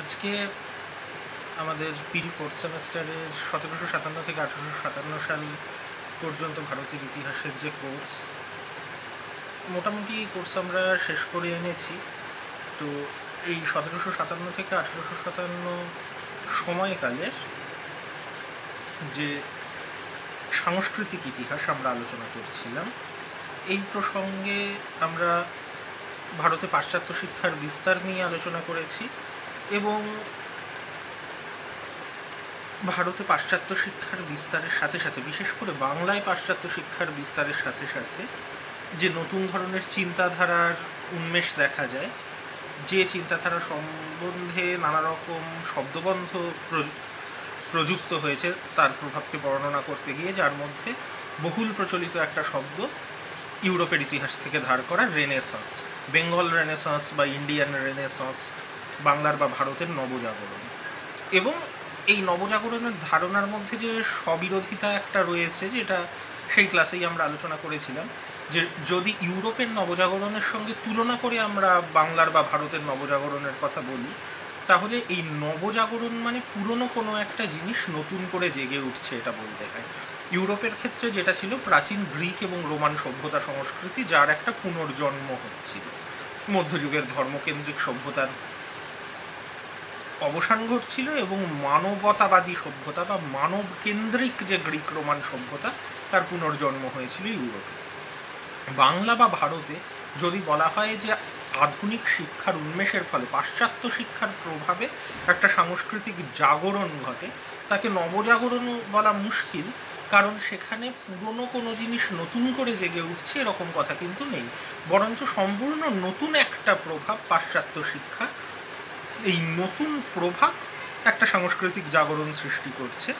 আজকে আমাদের PD fourth সেমেস্টারের সতেরোশো সাতান্ন থেকে আঠেরোশো সাতান্ন সাল পর্যন্ত ভারতের ইতিহাসের যে কোর্স মোটামুটি কোর্স আমরা শেষ করে এনেছি। তো এই সতেরোশো সাতান্ন থেকে আঠেরোশো সাতান্ন সময়কালের যে সাংস্কৃতিক ইতিহাস আমরা আলোচনা করছিলাম, এই প্রসঙ্গে আমরা ভারতে পাশ্চাত্য শিক্ষার বিস্তার নিয়ে আলোচনা করেছি। এবং ভারতে পাশ্চাত্য শিক্ষার বিস্তারের সাথে সাথে, বিশেষ করে বাংলায় পাশ্চাত্য শিক্ষার বিস্তারের সাথে সাথে যে নতুন ধরনের চিন্তাধারার উন্মেষ দেখা যায়, যে চিন্তাধারা সম্বন্ধে নানা রকম শব্দবন্ধ প্রযু- প্রযুক্ত হয়েছে, তার প্রভাবকে বর্ণনা করতে গিয়ে, যার মধ্যে বহুল প্রচলিত একটা শব্দ ইউরোপের ইতিহাস থেকে ধার করা রেনেসাঁস বেঙ্গল রেনেসাঁস বা ইন্ডিয়ান রেনেসাঁস বাংলার বা ভারতের নবজাগরণ। এবং এই নবজাগরণের ধারণার মধ্যে যে স্ববিরোধিতা একটা রয়েছে, যেটা সেই ক্লাসেই আমরা আলোচনা করেছিলাম, যে যদি ইউরোপের নবজাগরণের সঙ্গে তুলনা করে আমরা বাংলার বা ভারতের নবজাগরণের কথা বলি, তাহলে এই নবজাগরণ মানে পুরনো কোনো একটা জিনিস নতুন করে জেগে উঠছে এটা বলতে হয় ইউরোপের ক্ষেত্রে যেটা ছিল প্রাচীন গ্রিক এবং রোমান সভ্যতা সংস্কৃতি, যার একটা পুনর্জন্ম হচ্ছিল। মধ্যযুগের ধর্মকেন্দ্রিক সভ্যতার অবসান ঘটছিল এবং মানবতাবাদী সভ্যতা বা মানব কেন্দ্রিক যে গ্রিক রোমান সভ্যতা, তার পুনর্জন্ম হয়েছিল ইউরোপে। বাংলা বা ভারতে যদি বলা হয় যে আধুনিক শিক্ষার উন্মেষের ফলে, পাশ্চাত্য শিক্ষার প্রভাবে একটা সাংস্কৃতিক জাগরণ ঘটে, তাকে নবজাগরণ বলা মুশকিল, কারণ সেখানে পুরনো কোনো জিনিস নতুন করে জেগে উঠছে এরকম কথা কিন্তু নেই। বরঞ্চ সম্পূর্ণ নতুন একটা প্রভাব পাশ্চাত্য শিক্ষা এই নতুন প্রভাব একটা সাংস্কৃতিক জাগরণ সৃষ্টি করছে।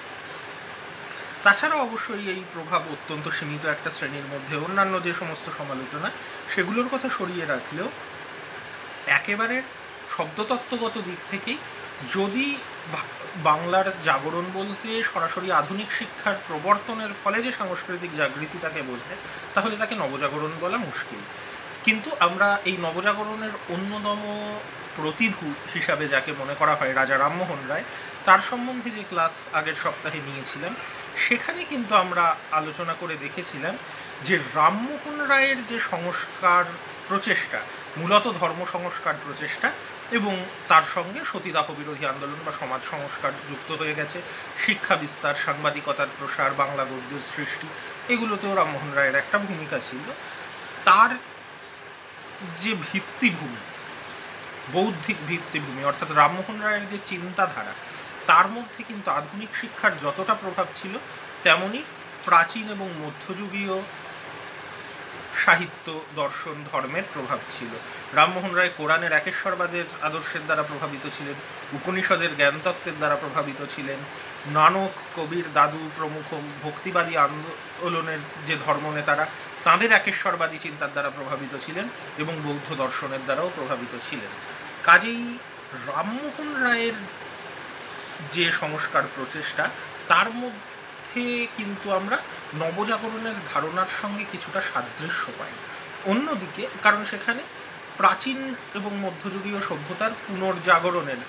তাছাড়া অবশ্যই এই প্রভাব অত্যন্ত সীমিত একটা শ্রেণির মধ্যে। অন্যান্য যে সমস্ত সমালোচনা, সেগুলোর কথা সরিয়ে রাখলেও একেবারে শব্দতত্ত্বগত দিক থেকেই যদি বাংলার জাগরণ বলতে সরাসরি আধুনিক শিক্ষার প্রবর্তনের ফলে যে সাংস্কৃতিক জাগৃতি তাকে বোঝায়, তাহলে তাকে নবজাগরণ বলা মুশকিল। কিন্তু আমরা এই নবজাগরণের অন্যতম প্রতিভূ হিসাবে যাকে মনে করা হয় রাজা রামমোহন রায়, তার সম্বন্ধে যে ক্লাস আগের সপ্তাহে নিয়েছিলাম সেখানে কিন্তু আমরা আলোচনা করে দেখেছিলাম যে রামমোহন রায়ের যে সংস্কার প্রচেষ্টা, মূলত ধর্ম সংস্কার প্রচেষ্টা এবং তার সঙ্গে সতীদাহ বিরোধী আন্দোলন বা সমাজ সংস্কার যুক্ত হয়ে গেছে, শিক্ষা বিস্তার, সাংবাদিকতার প্রসার, বাংলা গদ্যের সৃষ্টি, এগুলোতেও রামমোহন রায়ের একটা ভূমিকা ছিল। তার যে ভিত্তিভূমি বৌদ্ধিক ভিত্তিভূমি, অর্থাৎ রামমোহন রায়ের যে চিন্তাধারা, তার মধ্যে কিন্তু আধুনিক শিক্ষার যতটা প্রভাব ছিল, তেমনি প্রাচীন এবং মধ্যযুগীয় সাহিত্য, দর্শন, ধর্মের প্রভাব ছিল। রামমোহন রায় কোরআনের একেশ্বরবাদের আদর্শের দ্বারা প্রভাবিত ছিলেন, উপনিষদের জ্ঞানতত্ত্বের দ্বারা প্রভাবিত ছিলেন, নানক, কবির, দাদু, প্রমুখ, ভক্তিবাদী আন্দোলনের যে ধর্মনেতারা, তাঁদের একেশ্বরবাদী চিন্তার দ্বারা প্রভাবিত ছিলেন এবং বৌদ্ধ দর্শনের দ্বারাও প্রভাবিত ছিলেন। কাজেই রামমোহন রায়ের যে সংস্কার প্রচেষ্টা, তার মধ্যে কিন্তু আমরা নবজাগরণের ধারণার সঙ্গে কিছুটা সাদৃশ্য পাই। অন্যদিকে, কারণ সেখানে প্রাচীন এবং মধ্যযুগীয় সভ্যতার পুনর্জাগরণের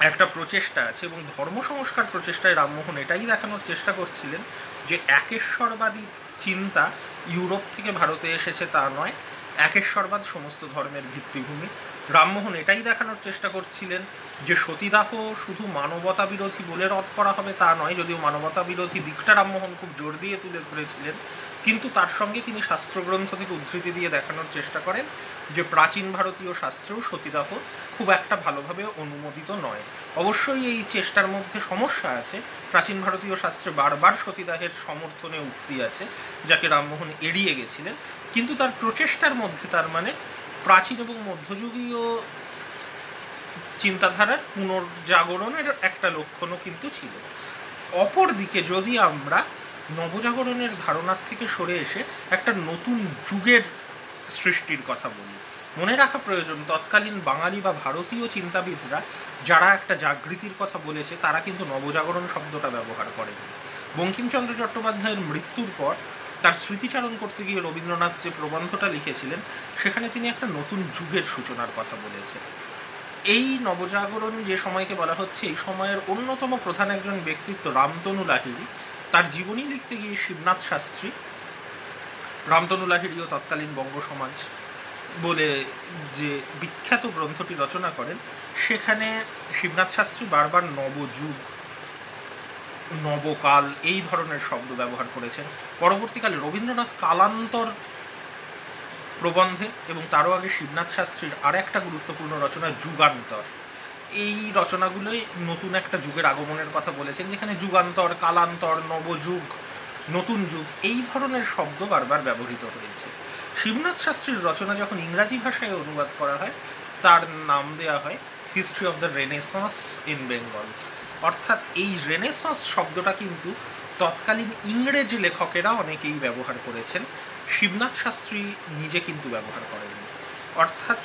একটা প্রচেষ্টা আছে এবং ধর্ম সংস্কার প্রচেষ্টায় রামমোহন এটাই দেখানোর চেষ্টা করছিলেন যে একেশ্বরবাদী চিন্তা ইউরোপ থেকে ভারতে এসেছে তা নয়, একেশ্বরবাদ সমস্ত ধর্মের ভিত্তিভূমি। রামমোহন এটাই দেখানোর চেষ্টা করছিলেন যে সতীদাহ শুধু মানবতা বিরোধী বলে রদ করা হবে তা নয়, যদিও মানবতা বিরোধী দিকটা রামমোহন খুব জোর দিয়ে তুলে ধরেছিলেন, কিন্তু তার সঙ্গে তিনি শাস্ত্রগ্রন্থ থেকে উদ্ধৃতি দিয়ে দেখানোর চেষ্টা করেন যে প্রাচীন ভারতীয় শাস্ত্রেও সতীদাহ খুব একটা ভালোভাবে অনুমোদিত নয়। অবশ্যই এই চেষ্টার মধ্যে সমস্যা আছে। প্রাচীন ভারতীয় শাস্ত্রে বারবার সতীদাহের সমর্থনে উক্তি আছে, যাকে রামমোহন এড়িয়ে গেছিলেন, কিন্তু তার প্রচেষ্টার মধ্যে তার মানে প্রাচীন এবং মধ্যযুগীয় চিন্তাধারার পুনর্জাগরণের একটা লক্ষণও কিন্তু ছিল। অপরদিকে যদি আমরা নবজাগরণের ধারণার থেকে সরে এসে একটা নতুন যুগের সৃষ্টির কথা বলি, মনে রাখা প্রয়োজন, তৎকালীন বাঙালি বা ভারতীয় চিন্তাবিদরা যারা একটা জাগৃতির কথা বলেছে, তারা কিন্তু নবজাগরণ শব্দটা ব্যবহার করেন বঙ্কিমচন্দ্র চট্টোপাধ্যায়ের মৃত্যুর পর তার স্মৃতিচারণ করতে গিয়ে রবীন্দ্রনাথ যে প্রবন্ধটা লিখেছিলেন, সেখানে তিনি একটা নতুন যুগের সূচনার কথা বলেছেন। এই নবজাগরণ যে সময়কে বলা হচ্ছে, এই সময়ের অন্যতম প্রধান একজন ব্যক্তিত্ব রামতনু লাহিড়ী। তার জীবনী লিখতে গিয়ে শিবনাথ শাস্ত্রী, রামতনু লাহিড়ীও তৎকালীন বঙ্গ সমাজ বলে যে বিখ্যাত গ্রন্থটি রচনা করেন, সেখানে শিবনাথ শাস্ত্রী বারবার নবযুগ নবকাল এই ধরনের শব্দ ব্যবহার করেছেন। পরবর্তীকালে রবীন্দ্রনাথ কালান্তর প্রবন্ধে এবং তারও আগে শিবনাথ শাস্ত্রীর আর একটা গুরুত্বপূর্ণ রচনা যুগান্তর। এই রচনাগুলোই নতুন একটা যুগের আগমনের কথা বলেছেন, যেখানে যুগান্তর, কালান্তর, নবযুগ, নতুন যুগ এই ধরনের শব্দ বারবার ব্যবহৃত হয়েছে। শিবনাথ শাস্ত্রীর রচনা যখন ইংরাজি ভাষায় অনুবাদ করা হয়, তার নাম দেওয়া হয় history of the renaissance in Bengal অর্থাৎ এই রেনেসন্স শব্দটা কিন্তু তৎকালীন ইংরেজি লেখকেরা অনেকেই ব্যবহার করেছেন। শিবনাথ শাস্ত্রী নিজে কিন্তু ব্যবহার করেননি। অর্থাৎ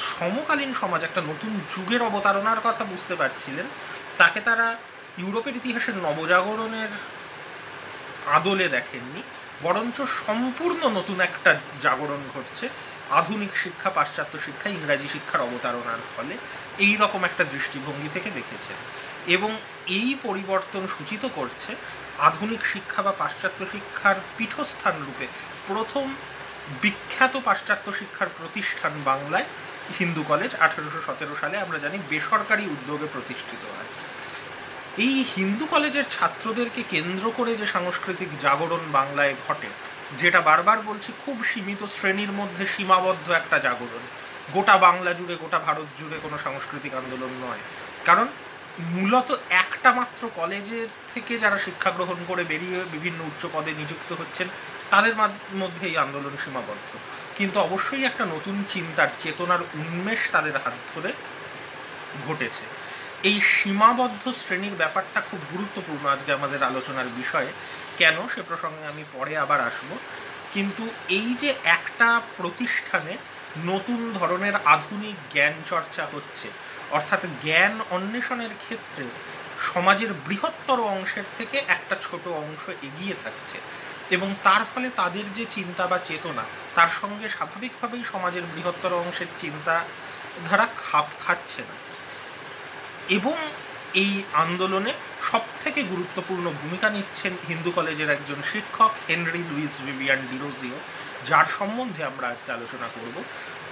সমকালীন সমাজ একটা নতুন যুগের অবতারণার কথা বুঝতে পারছিলেন। তাকে তারা ইউরোপের ইতিহাসের নবজাগরণের আদলে দেখেননি, বরঞ্চ সম্পূর্ণ নতুন একটা জাগরণ ঘটছে। আধুনিক শিক্ষা, পাশ্চাত্য শিক্ষা, ইংরাজি শিক্ষার অবতারণার ফলে। এই রকম একটা দৃষ্টিভঙ্গি থেকে দেখেছেন। এবং এই পরিবর্তন সূচিত করছে আধুনিক শিক্ষা বা পাশ্চাত্য শিক্ষার পীঠস্থান রূপে। প্রথম বিখ্যাত পাশ্চাত্য শিক্ষার প্রতিষ্ঠান বাংলায় হিন্দু কলেজ, আঠেরোশো সতেরো সালে আমরা জানি বেসরকারি উদ্যোগে প্রতিষ্ঠিত হয়। এই হিন্দু কলেজের ছাত্রদেরকে কেন্দ্র করে যে সাংস্কৃতিক জাগরণ বাংলায় ঘটে, যেটা বারবার বলছি খুব সীমিত শ্রেণির মধ্যে সীমাবদ্ধ একটা জাগরণ। গোটা বাংলা জুড়ে, গোটা ভারত জুড়ে কোনো সাংস্কৃতিক আন্দোলন নয়। কারণ মূলত একটা মাত্র কলেজের থেকে যারা শিক্ষা গ্রহণ করে বেরিয়ে বিভিন্ন উচ্চ পদে নিযুক্ত হচ্ছেন, তাদের মধ্যে এই আন্দোলন সীমাবদ্ধ। কিন্তু অবশ্যই একটা নতুন চিন্তার, চেতনার উন্মেষ তাদের হাত ধরে ঘটেছে। এই সীমাবদ্ধ শ্রেণির ব্যাপারটা খুব গুরুত্বপূর্ণ আজকে আমাদের আলোচনার বিষয়ে। কেন? সে প্রসঙ্গে আমি পরে আবার আসব। কিন্তু এই যে একটা প্রতিষ্ঠানে নতুন ধরনের আধুনিক জ্ঞান চর্চা হচ্ছে অর্থাৎ জ্ঞান অন্বেষণের ক্ষেত্রে সমাজের বৃহত্তর অংশের থেকে একটা ছোট অংশ এগিয়ে থাকছে এবং তার ফলে তাদের যে চিন্তা বা চেতনা, তার সঙ্গে স্বাভাবিকভাবেই সমাজের বৃহত্তর অংশের চিন্তা ধারা খাপ খাচ্ছে না। এবং এই আন্দোলনে সব থেকে গুরুত্বপূর্ণ ভূমিকা নিচ্ছেন হিন্দু কলেজের একজন শিক্ষক, হেনরি লুইস ভিভিয়ান ডিরোজিও, যার সম্বন্ধে আমরা আজকে আলোচনা করব।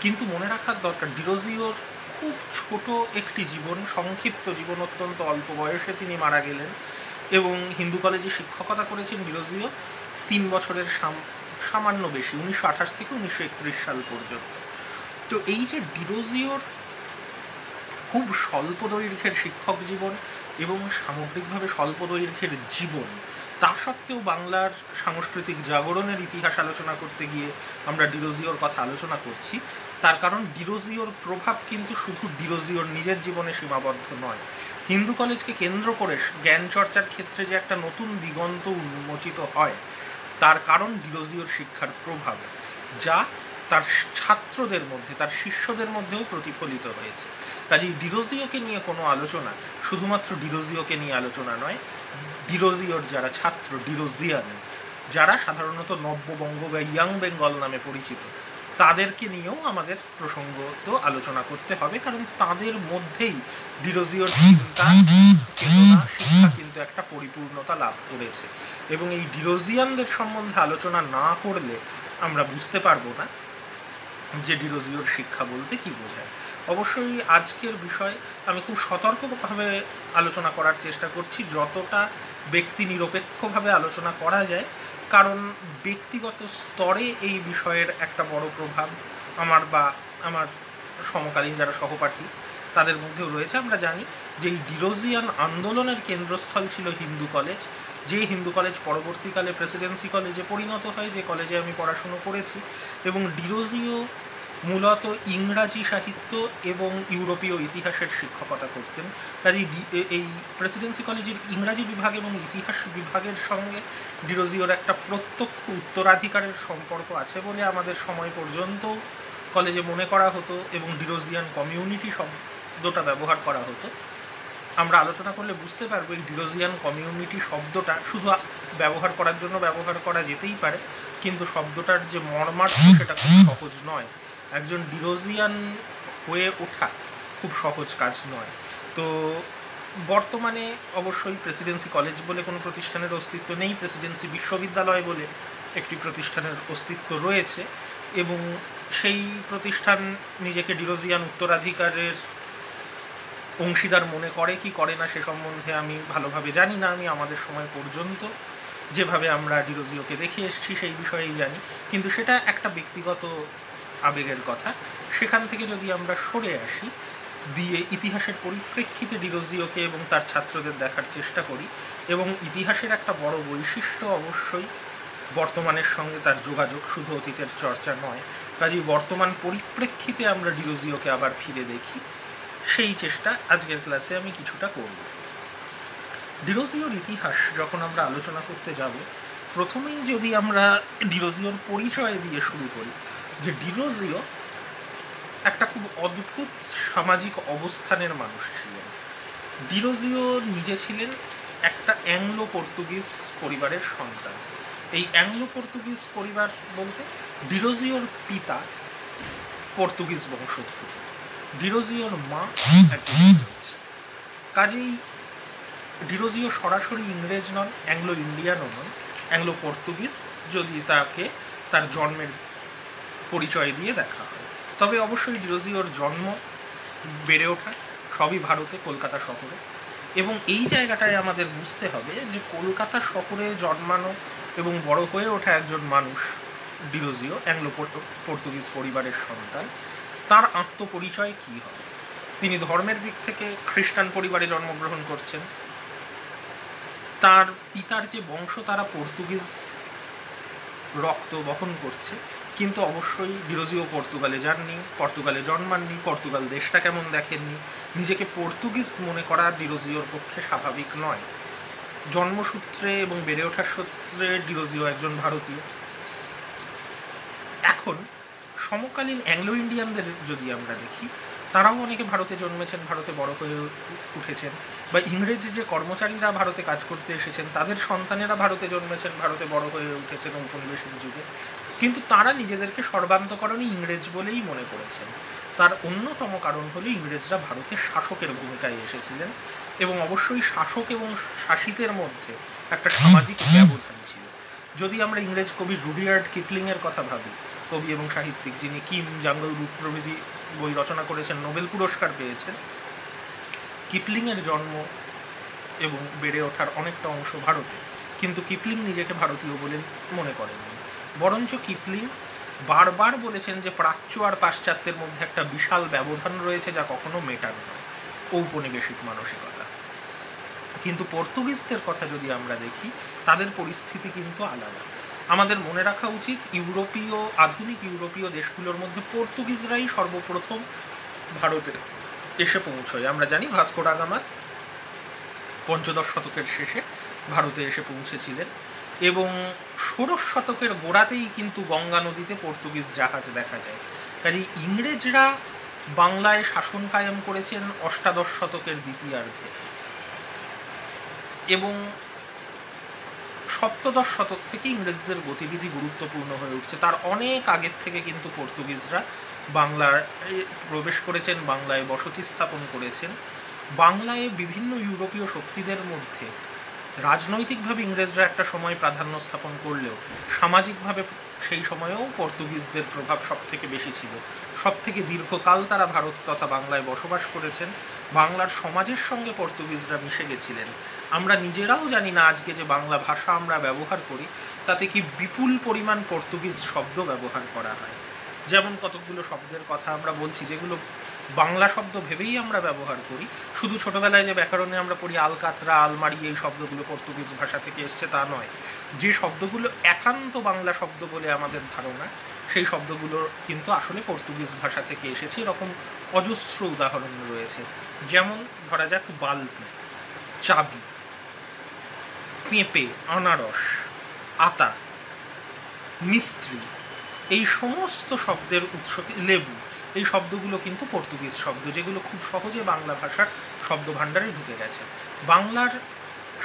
কিন্তু মনে রাখার দরকার, ডিরোজিওর খুব ছোট একটি জীবন, সংক্ষিপ্ত জীবন অত্যন্ত অল্প বয়সে তিনি মারা গেলেন এবং হিন্দু কলেজে শিক্ষকতা করেছেন ডিরোজিও তিন বছরের সামান্য বেশি, উনিশশো আঠাশ থেকে উনিশশো একত্রিশ সাল পর্যন্ত। তো এই যে ডিরোজিওর খুব স্বল্প দৈর্ঘ্যের শিক্ষক জীবন এবং সামগ্রিকভাবে স্বল্প দৈর্ঘ্যের জীবন, তা সত্ত্বেও বাংলার সাংস্কৃতিক জাগরণের ইতিহাস আলোচনা করতে গিয়ে আমরা ডিরোজিওর কথা আলোচনা করছি। তার কারণ ডিরোজিওর প্রভাব কিন্তু শুধু ডিরোজিওর নিজের জীবনে সীমাবদ্ধ নয়। হিন্দু কলেজকে কেন্দ্র করে জ্ঞান চর্চার ক্ষেত্রে যে একটা নতুন দিগন্ত উন্মোচিত হয়, তার কারণ ডিরোজিওর শিক্ষার প্রভাব, যা তার ছাত্রদের মধ্যে, তার শিষ্যদের মধ্যেও প্রতিফলিত হয়েছে। কাজেই ডিরোজিওকে নিয়ে কোনো আলোচনা, শুধুমাত্র ডিরোজিওকে নিয়ে আলোচনা নয়, ডিরোজিওর যারা ছাত্র, ডিরোজিয়ান, যারা সাধারণত নব্যবঙ্গ বা ইয়াং বেঙ্গল নামে পরিচিত তাদেরকে নিয়েও আমাদের প্রসঙ্গ তো আলোচনা করতে হবে, কারণ তাদের মধ্যেই ডিরোজিওর চিন্তা, চেতনা, শিক্ষা কিন্তু একটা পরিপূর্ণতা লাভ করেছে। এবং এই ডিরোজিয়ানদের সম্বন্ধে আলোচনা না করলে আমরা বুঝতে পারব না যে ডিরোজিওর শিক্ষা বলতে কি বোঝায়। অবশ্যই আজকের বিষয় আমি খুব সতর্কভাবে আলোচনা করার চেষ্টা করছি, যতটা ব্যক্তি নিরপেক্ষভাবে আলোচনা করা যায় কারণ ব্যক্তিগত স্তরে এই বিষয়ের একটা বড় প্রভাব আমার বা আমার সমকালীন যারা সহপাঠী, তাদের মধ্যেও রয়েছে। আমরা জানি যে এই ডিরোজিয়ান আন্দোলনের কেন্দ্রস্থল ছিল হিন্দু কলেজ। যে হিন্দু কলেজ পরবর্তীকালে প্রেসিডেন্সি কলেজে পরিণত হয়, যে কলেজে আমি পড়াশুনো করেছি এবং ডিরোজিও মূলত ইংরাজি সাহিত্য এবং ইউরোপীয় ইতিহাসের শিক্ষকতা করতেন। কাজেই এই প্রেসিডেন্সি কলেজের ইংরাজি বিভাগ এবং ইতিহাস বিভাগের সঙ্গে ডিরোজিওর একটা প্রত্যক্ষ উত্তরাধিকারের সম্পর্ক আছে বলে আমাদের সময় পর্যন্ত কলেজে মনে করা হতো এবং ডিরোজিয়ান কমিউনিটি শব্দটা ব্যবহার করা হতো। আমরা আলোচনা করলে বুঝতে পারব এই ডিরোজিয়ান কমিউনিটি শব্দটা শুধু ব্যবহার করার জন্য ব্যবহার করা যেতেই পারে, কিন্তু শব্দটার যে মর্মার্থ সেটা খুব সহজ নয়। একজন ডিরোজিয়ান হয়ে ওঠা খুব সহজ কাজ নয়। তো বর্তমানে অবশ্যই প্রেসিডেন্সি কলেজ বলে কোনো প্রতিষ্ঠানের অস্তিত্ব নেই, প্রেসিডেন্সি বিশ্ববিদ্যালয় বলে একটি প্রতিষ্ঠানের অস্তিত্ব রয়েছে এবং সেই প্রতিষ্ঠান নিজেকে ডিরোজিয়ান উত্তরাধিকারের অংশীদার মনে করে, কি করে না সে সম্বন্ধে আমি ভালোভাবে জানি না। আমি আমাদের সময় পর্যন্ত যেভাবে আমরা ডিরোজিওকে দেখে এসেছি সেই বিষয়েই জানি। কিন্তু সেটা একটা ব্যক্তিগত আবেগের কথা। সেখান থেকে যদি আমরা সরে আসি, দিয়ে ইতিহাসের পরিপ্রেক্ষিতে ডিরোজিওকে এবং তার ছাত্রদের দেখার চেষ্টা করি এবং ইতিহাসের একটা বড় বৈশিষ্ট্য অবশ্যই বর্তমানের সঙ্গে তার যোগাযোগ, শুধু অতীতের চর্চা নয়, কাজেই বর্তমান পরিপ্রেক্ষিতে আমরা ডিরোজিওকে আবার ফিরে দেখি। সেই চেষ্টা আজকের ক্লাসে আমি কিছুটা করব। ডিরোজিওর ইতিহাস যখন আমরা আলোচনা করতে যাব, প্রথমেই যদি আমরা ডিরোজিওর পরিচয় দিয়ে শুরু করি যে ডিরোজিও একটা খুব অদ্ভুত সামাজিক অবস্থানের মানুষ ছিলেন। ডিরোজিও নিজে ছিলেন একটা অ্যাংলো পর্তুগিজ পরিবারের সন্তান। এই অ্যাংলো পর্তুগিজ পরিবার বলতে ডিরোজিওর পিতা পর্তুগিজ বংশোদ্ভূত। ডিরোজিওর মা কাজেই ডিরোজিও সরাসরি ইংরেজ নন, অ্যাংলো ইন্ডিয়ানও নন। অ্যাংলো পর্তুগিজ, যদি তাকে তার জন্মের পরিচয় দিয়ে দেখা হয়। তবে অবশ্যই ডিরোজিওর জন্ম বেড়ে ওঠা সবই ভারতে কলকাতা শহরে এবং এই জায়গাটায় আমাদের বুঝতে হবে যে কলকাতা শহরে জন্মানো এবং বড় হয়ে ওঠা একজন মানুষ ডিরোজিও অ্যাংলো পর্তুগিজ পরিবারের সন্তান, তার আত্মপরিচয় কী হবে? তিনি ধর্মের দিক থেকে খ্রিস্টান পরিবারে জন্মগ্রহণ করছেন। তার পিতার যে বংশ, তারা পর্তুগিজ রক্ত বহন করছে। কিন্তু অবশ্যই ডিরোজিও পর্তুগালে যাননি, পর্তুগালে জন্মাননি, পর্তুগাল দেশটা কেমন দেখেননি, নিজেকে পর্তুগিজ মনে করা ডিরোজিওর পক্ষে স্বাভাবিক নয়। জন্মসূত্রে এবং বেড়ে ওঠার সূত্রে ডিরোজিও একজন ভারতীয়। এখন, সমকালীন অ্যাংলো ইন্ডিয়ানদের যদি আমরা দেখি, তারাও অনেকে ভারতে জন্মেছেন, ভারতে বড় হয়ে উঠেছেন, বা ইংরেজি যে কর্মচারীরা ভারতে কাজ করতে এসেছেন, তাদের সন্তানেরা ভারতে জন্মেছেন, ভারতে বড় হয়ে উঠেছেন ঔপনিবেশিক যুগে। কিন্তু তারা নিজেদেরকে সর্বান্তকরণে ইংরেজ বলেই মনে করেছেন। তার অন্যতম কারণ হলো ইংরেজরা ভারতের শাসকের ভূমিকায় এসেছিলেন এবং অবশ্যই শাসক এবং শাসিতের মধ্যে একটা সামাজিক ব্যবধান ছিল। যদি আমরা ইংরেজ কবি রুডিয়ার্ড কিপলিংয়ের কথা ভাবি, কবি এবং সাহিত্যিক যিনি কিম, জাঙ্গল বুক প্রভৃতি বই রচনা করেছেন, নোবেল পুরস্কার পেয়েছেন কিপলিংয়ের জন্ম এবং বেড়ে ওঠার অনেকটা অংশ ভারতে। কিন্তু কিপলিং নিজেকে ভারতীয় বলে মনে করেননি। বরঞ্চ কিপলিং বারবার বলেছেন যে প্রাচ্য আর পাশ্চাত্যের মধ্যে একটা বিশাল ব্যবধান রয়েছে যা কখনো মেটানো নয়, ঔপনিবেশিক মানসিকতা। কিন্তু পর্তুগিজদের কথা যদি আমরা দেখি, তাদের পরিস্থিতি কিন্তু আলাদা। আমাদের মনে রাখা উচিত, ইউরোপীয়, আধুনিক ইউরোপীয় দেশগুলোর মধ্যে পর্তুগিজরাই সর্বপ্রথম ভারতে এসে পৌঁছয়। আমরা জানি ভাস্কোডাগামা পঞ্চদশ শতকের শেষে ভারতে এসে পৌঁছেছিলেন। এবং ষোড়শ শতকের গোড়াতেই কিন্তু গঙ্গা নদীতে পর্তুগিজ জাহাজ দেখা যায়। কাজে ইংরেজরা বাংলায় শাসন কায়েম করেছেন অষ্টাদশ শতকের দ্বিতীয়ার্ধে। এবং সপ্তদশ শতক থেকে ইংরেজদের গতিবিধি গুরুত্বপূর্ণ হয়ে উঠছে। তার অনেক আগের থেকে কিন্তু পর্তুগিজরা বাংলার প্রবেশ করেছেন, বাংলায় বসতি স্থাপন করেছেন। বাংলায় বিভিন্ন ইউরোপীয় শক্তিদের মধ্যে রাজনৈতিকভাবে ইংরেজরা একটা সময় প্রাধান্য স্থাপন করলেও, সামাজিকভাবে সেই সময়েও পর্তুগিজদের প্রভাব সব থেকে বেশি ছিল। সব থেকে দীর্ঘকাল তারা ভারত তথা বাংলায় বসবাস করেছেন। বাংলার সমাজের সঙ্গে পর্তুগিজরা মিশে গেছিলেন। আমরা নিজেরাও জানি না আজকে যে বাংলা ভাষা আমরা ব্যবহার করি, তাতে কি বিপুল পরিমাণ পর্তুগিজ শব্দ ব্যবহার করা হয়। যেমন কতকগুলো শব্দের কথা আমরা বলছি, যেগুলো বাংলা শব্দ ভেবেই আমরা ব্যবহার করি। শুধু ছোটবেলায় যে ব্যাকরণে আমরা পড়ি আলকাতরা আলমারি এই শব্দগুলো পর্তুগিজ ভাষা থেকে এসছে, তা নয়। যে শব্দগুলো একান্ত বাংলা শব্দ বলে আমাদের ধারণা, সেই শব্দগুলো কিন্তু আসলে পর্তুগিজ ভাষা থেকে এসেছে। এরকম অজস্র উদাহরণ রয়েছে। যেমন ধরা যাক বালতি, চাবি, পেঁপে, আনারস, আতা, মিস্ত্রি, এই সমস্ত শব্দের উৎস লেবু। এই শব্দগুলো কিন্তু পর্তুগিজ শব্দ, যেগুলো খুব সহজে বাংলা ভাষার শব্দ ভাণ্ডারে ঢুকে গেছে। বাংলার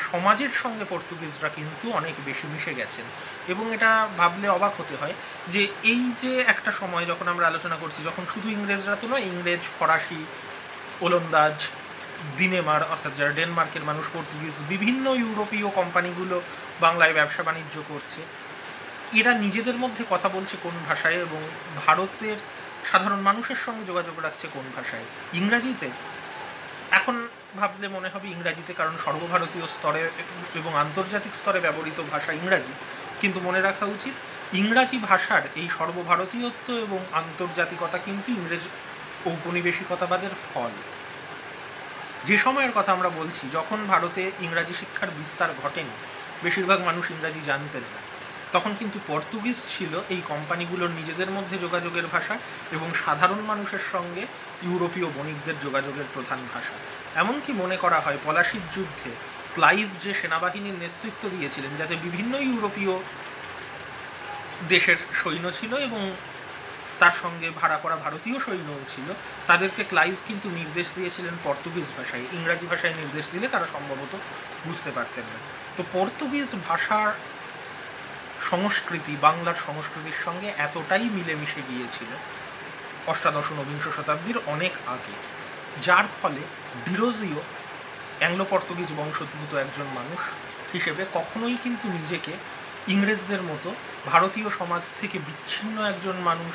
সমাজের সঙ্গে পর্তুগিজরা কিন্তু অনেক বেশি মিশে গেছেন এবং এটা ভাবলে অবাক হতে হয় যে এই যে একটা সময় যখন আমরা আলোচনা করছি, যখন শুধু ইংরেজরা তো নয়, ইংরেজ, ফরাসি, ওলন্দাজ, দিনেমার, অর্থাৎ যারা ডেনমার্কের মানুষ, পর্তুগিজ, বিভিন্ন ইউরোপীয় কোম্পানিগুলো বাংলায় ব্যবসা বাণিজ্য করছে, এরা নিজেদের মধ্যে কথা বলছে কোন ভাষায় এবং ভারতের সাধারণ মানুষের সঙ্গে যোগাযোগ রাখছে কোন ভাষায়? ইংরাজিতে? এখন ভাবলে মনে হবে ইংরাজিতে কারণ সর্বভারতীয় স্তরে এবং আন্তর্জাতিক স্তরে ব্যবহৃত ভাষা ইংরাজি। কিন্তু মনে রাখা উচিত, ইংরাজি ভাষার এই সর্বভারতীয়ত্ব এবং আন্তর্জাতিকতা কিন্তু ইংরেজ ঔপনিবেশিকতাবাদের ফল। যে সময়ের কথা আমরা বলছি, যখন ভারতে ইংরাজি শিক্ষার বিস্তার ঘটেনি, বেশিরভাগ মানুষ ইংরাজি জানতেন না। তখন কিন্তু পর্তুগিজ ছিল এই কোম্পানিগুলোর নিজেদের মধ্যে যোগাযোগের ভাষা এবং সাধারণ মানুষের সঙ্গে ইউরোপীয় বণিকদের যোগাযোগের প্রধান ভাষা। এমনকি মনে করা হয় পলাশির যুদ্ধে ক্লাইভ যে সেনাবাহিনীর নেতৃত্ব দিয়েছিলেন, যাতে বিভিন্ন ইউরোপীয় দেশের সৈন্য ছিল এবং তার সঙ্গে ভাড়া করা ভারতীয় সৈন্যও ছিল, তাদেরকে ক্লাইভ কিন্তু নির্দেশ দিয়েছিলেন পর্তুগিজ ভাষায়। ইংরাজি ভাষায় নির্দেশ দিলে তারা সম্ভবত বুঝতে পারতেন না। তো পর্তুগিজ ভাষার সংস্কৃতি, বাংলার সংস্কৃতির সঙ্গে এতটাই মিলেমিশে গিয়েছিল অষ্টাদশ ঊনবিংশ শতাব্দীর অনেক আগে, যার ফলে ডিরোজিও অ্যাংলো পর্তুগিজ বংশোদ্ভূত একজন মানুষ হিসেবে কখনোই কিন্তু নিজেকে ইংরেজদের মতো ভারতীয় সমাজ থেকে বিচ্ছিন্ন একজন মানুষ